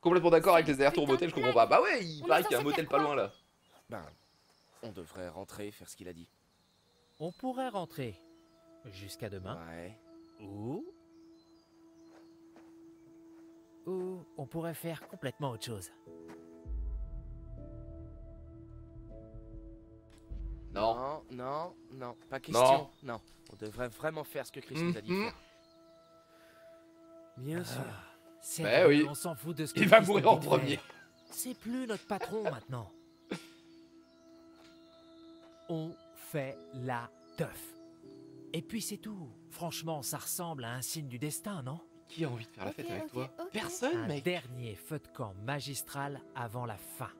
Complètement d'accord avec les allers-retours au motel, je comprends pas. Bah ouais, il On paraît qu'il y a un motel pas loin là. Ben, on devrait rentrer, faire ce qu'il a dit. On pourrait rentrer jusqu'à demain. Ouais. Ou. Ou on pourrait faire complètement autre chose. Non. Non, non, non, pas question. Non. On devrait vraiment faire ce que Chris nous a dit de Mhm. faire. Bien sûr. C'est Bah vrai, oui. on s'en fout de ce que Il va mourir en premier. C'est plus notre patron maintenant. On fait la teuf. Et puis c'est tout. Franchement, ça ressemble à un signe du destin, non? Qui a envie de faire la fête avec toi? Personne, Un mec. dernier feu de camp magistral avant la fin.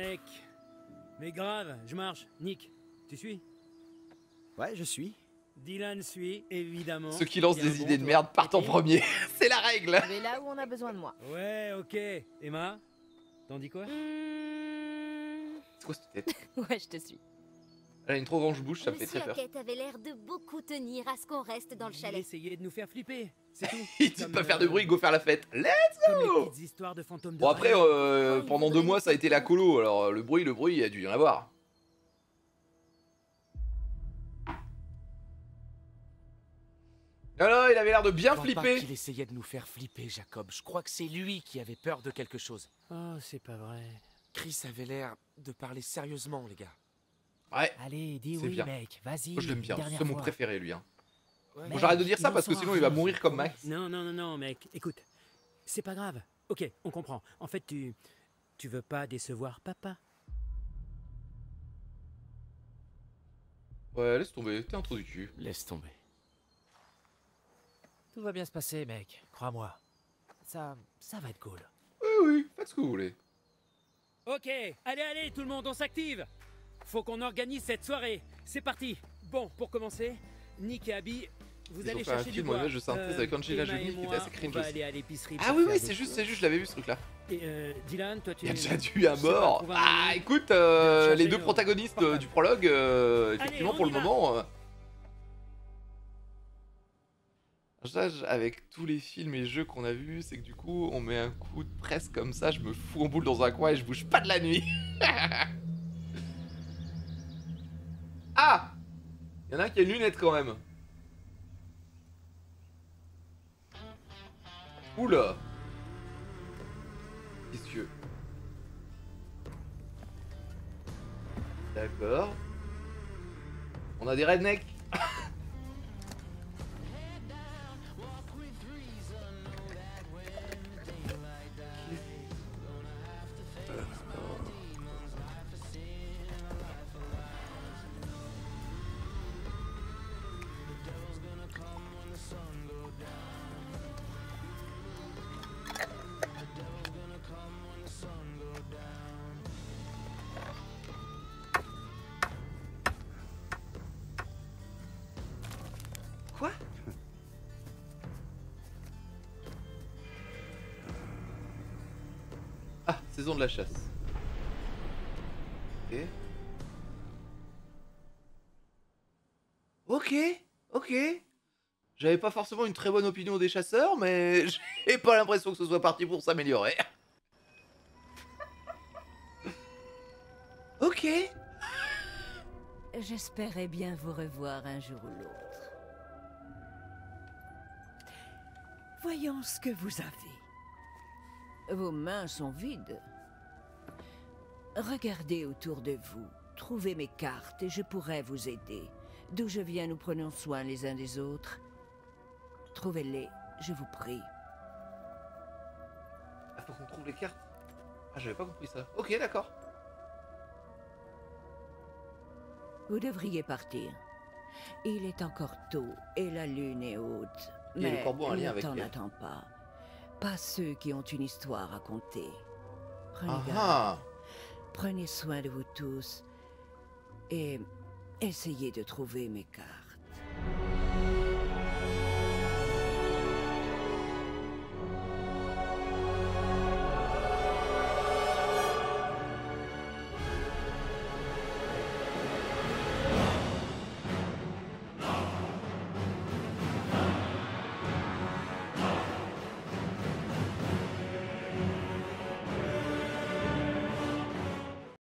Mec. Mais grave, je marche. Nick, tu suis? Ouais, je suis. Dylan suit, évidemment. Ceux qui lancent des bon, idées de merde partent en premier. C'est la règle. Je vais là où on a besoin de moi. Ouais, ok. Emma, t'en dis quoi? Hmm, C'est quoi cette tête? Ouais, je te suis. Elle a une trop grande bouche, ça me fait Monsieur très peur. Hackett avait l'air de beaucoup tenir à ce qu'on reste dans le Il chalet. essayait de nous faire flipper, c'est tout. Il dit Comme, pas faire de euh, bruit, go faire la fête. Let's Comme les go petites histoires de fantômes de Bon après, euh, Ouais, pendant il deux mois, ça a été la une colo. Alors le bruit, le bruit, il y a dû y en avoir. Non, non, il avait l'air de bien Je crois pas flipper. qu'il essayait de nous faire flipper, Jacob. Je crois que c'est lui qui avait peur de quelque chose. Oh, c'est pas vrai. Chris avait l'air de parler sérieusement, les gars. Ouais. Allez, dis oui, bien. mec, vas-y. Je l'aime bien, c'est mon préféré, lui. Hein. Bon, J'arrête de dire ça parce que sinon il va mourir comme Max. Non, non, non, non, mec, écoute, c'est pas grave. Ok, on comprend. En fait, tu. Tu veux pas décevoir papa Ouais, laisse tomber, t'es un trou du cul. Laisse tomber. Tout va bien se passer, mec, crois-moi. Ça. ça va être cool. Oui, oui, faites ce que vous voulez. Ok, allez, allez, tout le monde, on s'active faut qu'on organise cette soirée. C'est parti. Bon, pour commencer, Nick et Abby, vous Ils ont allez fait un chercher film du en bois. image de synthèse avec Angelina Emma et Jolie qui était moi, assez cringe on va aussi. aller à l'épicerie Ah oui, faire oui, des c'est juste, c'est juste, je l'avais vu ce truc-là. Et euh, Dylan, toi tu... Il y a déjà sais pas mort. un Ah, écoute, euh, Chercher les deux protagonistes euh, du prologue, euh, effectivement, on pour y le va. moment. euh, avec tous les films et jeux qu'on a vus, c'est que du coup, on met un coup de presse comme ça, je me fous en boule dans un coin et je bouge pas de la nuit. ah Il y en a un qui a une lunette quand même. Oula Qu'est-ce que... D'accord. On a des rednecks. De la chasse. Ok. Ok, ok. J'avais pas forcément une très bonne opinion des chasseurs, mais j'ai pas l'impression que ce soit parti pour s'améliorer. ok. J'espérais bien vous revoir un jour ou l'autre. Voyons ce que vous avez. Vos mains sont vides. Regardez autour de vous. Trouvez mes cartes et je pourrai vous aider. D'où je viens, nous prenons soin les uns des autres. Trouvez-les, je vous prie. Ah, faut qu'on trouve les cartes. Ah, j'avais pas compris ça. Ok, d'accord. Vous devriez partir. Il est encore tôt et la lune est haute. A le Mais corbeau lien avec attends pas. Pas ceux qui ont une histoire à conter. Prenez ah. Prenez soin de vous tous. Et essayez de trouver mes cartes.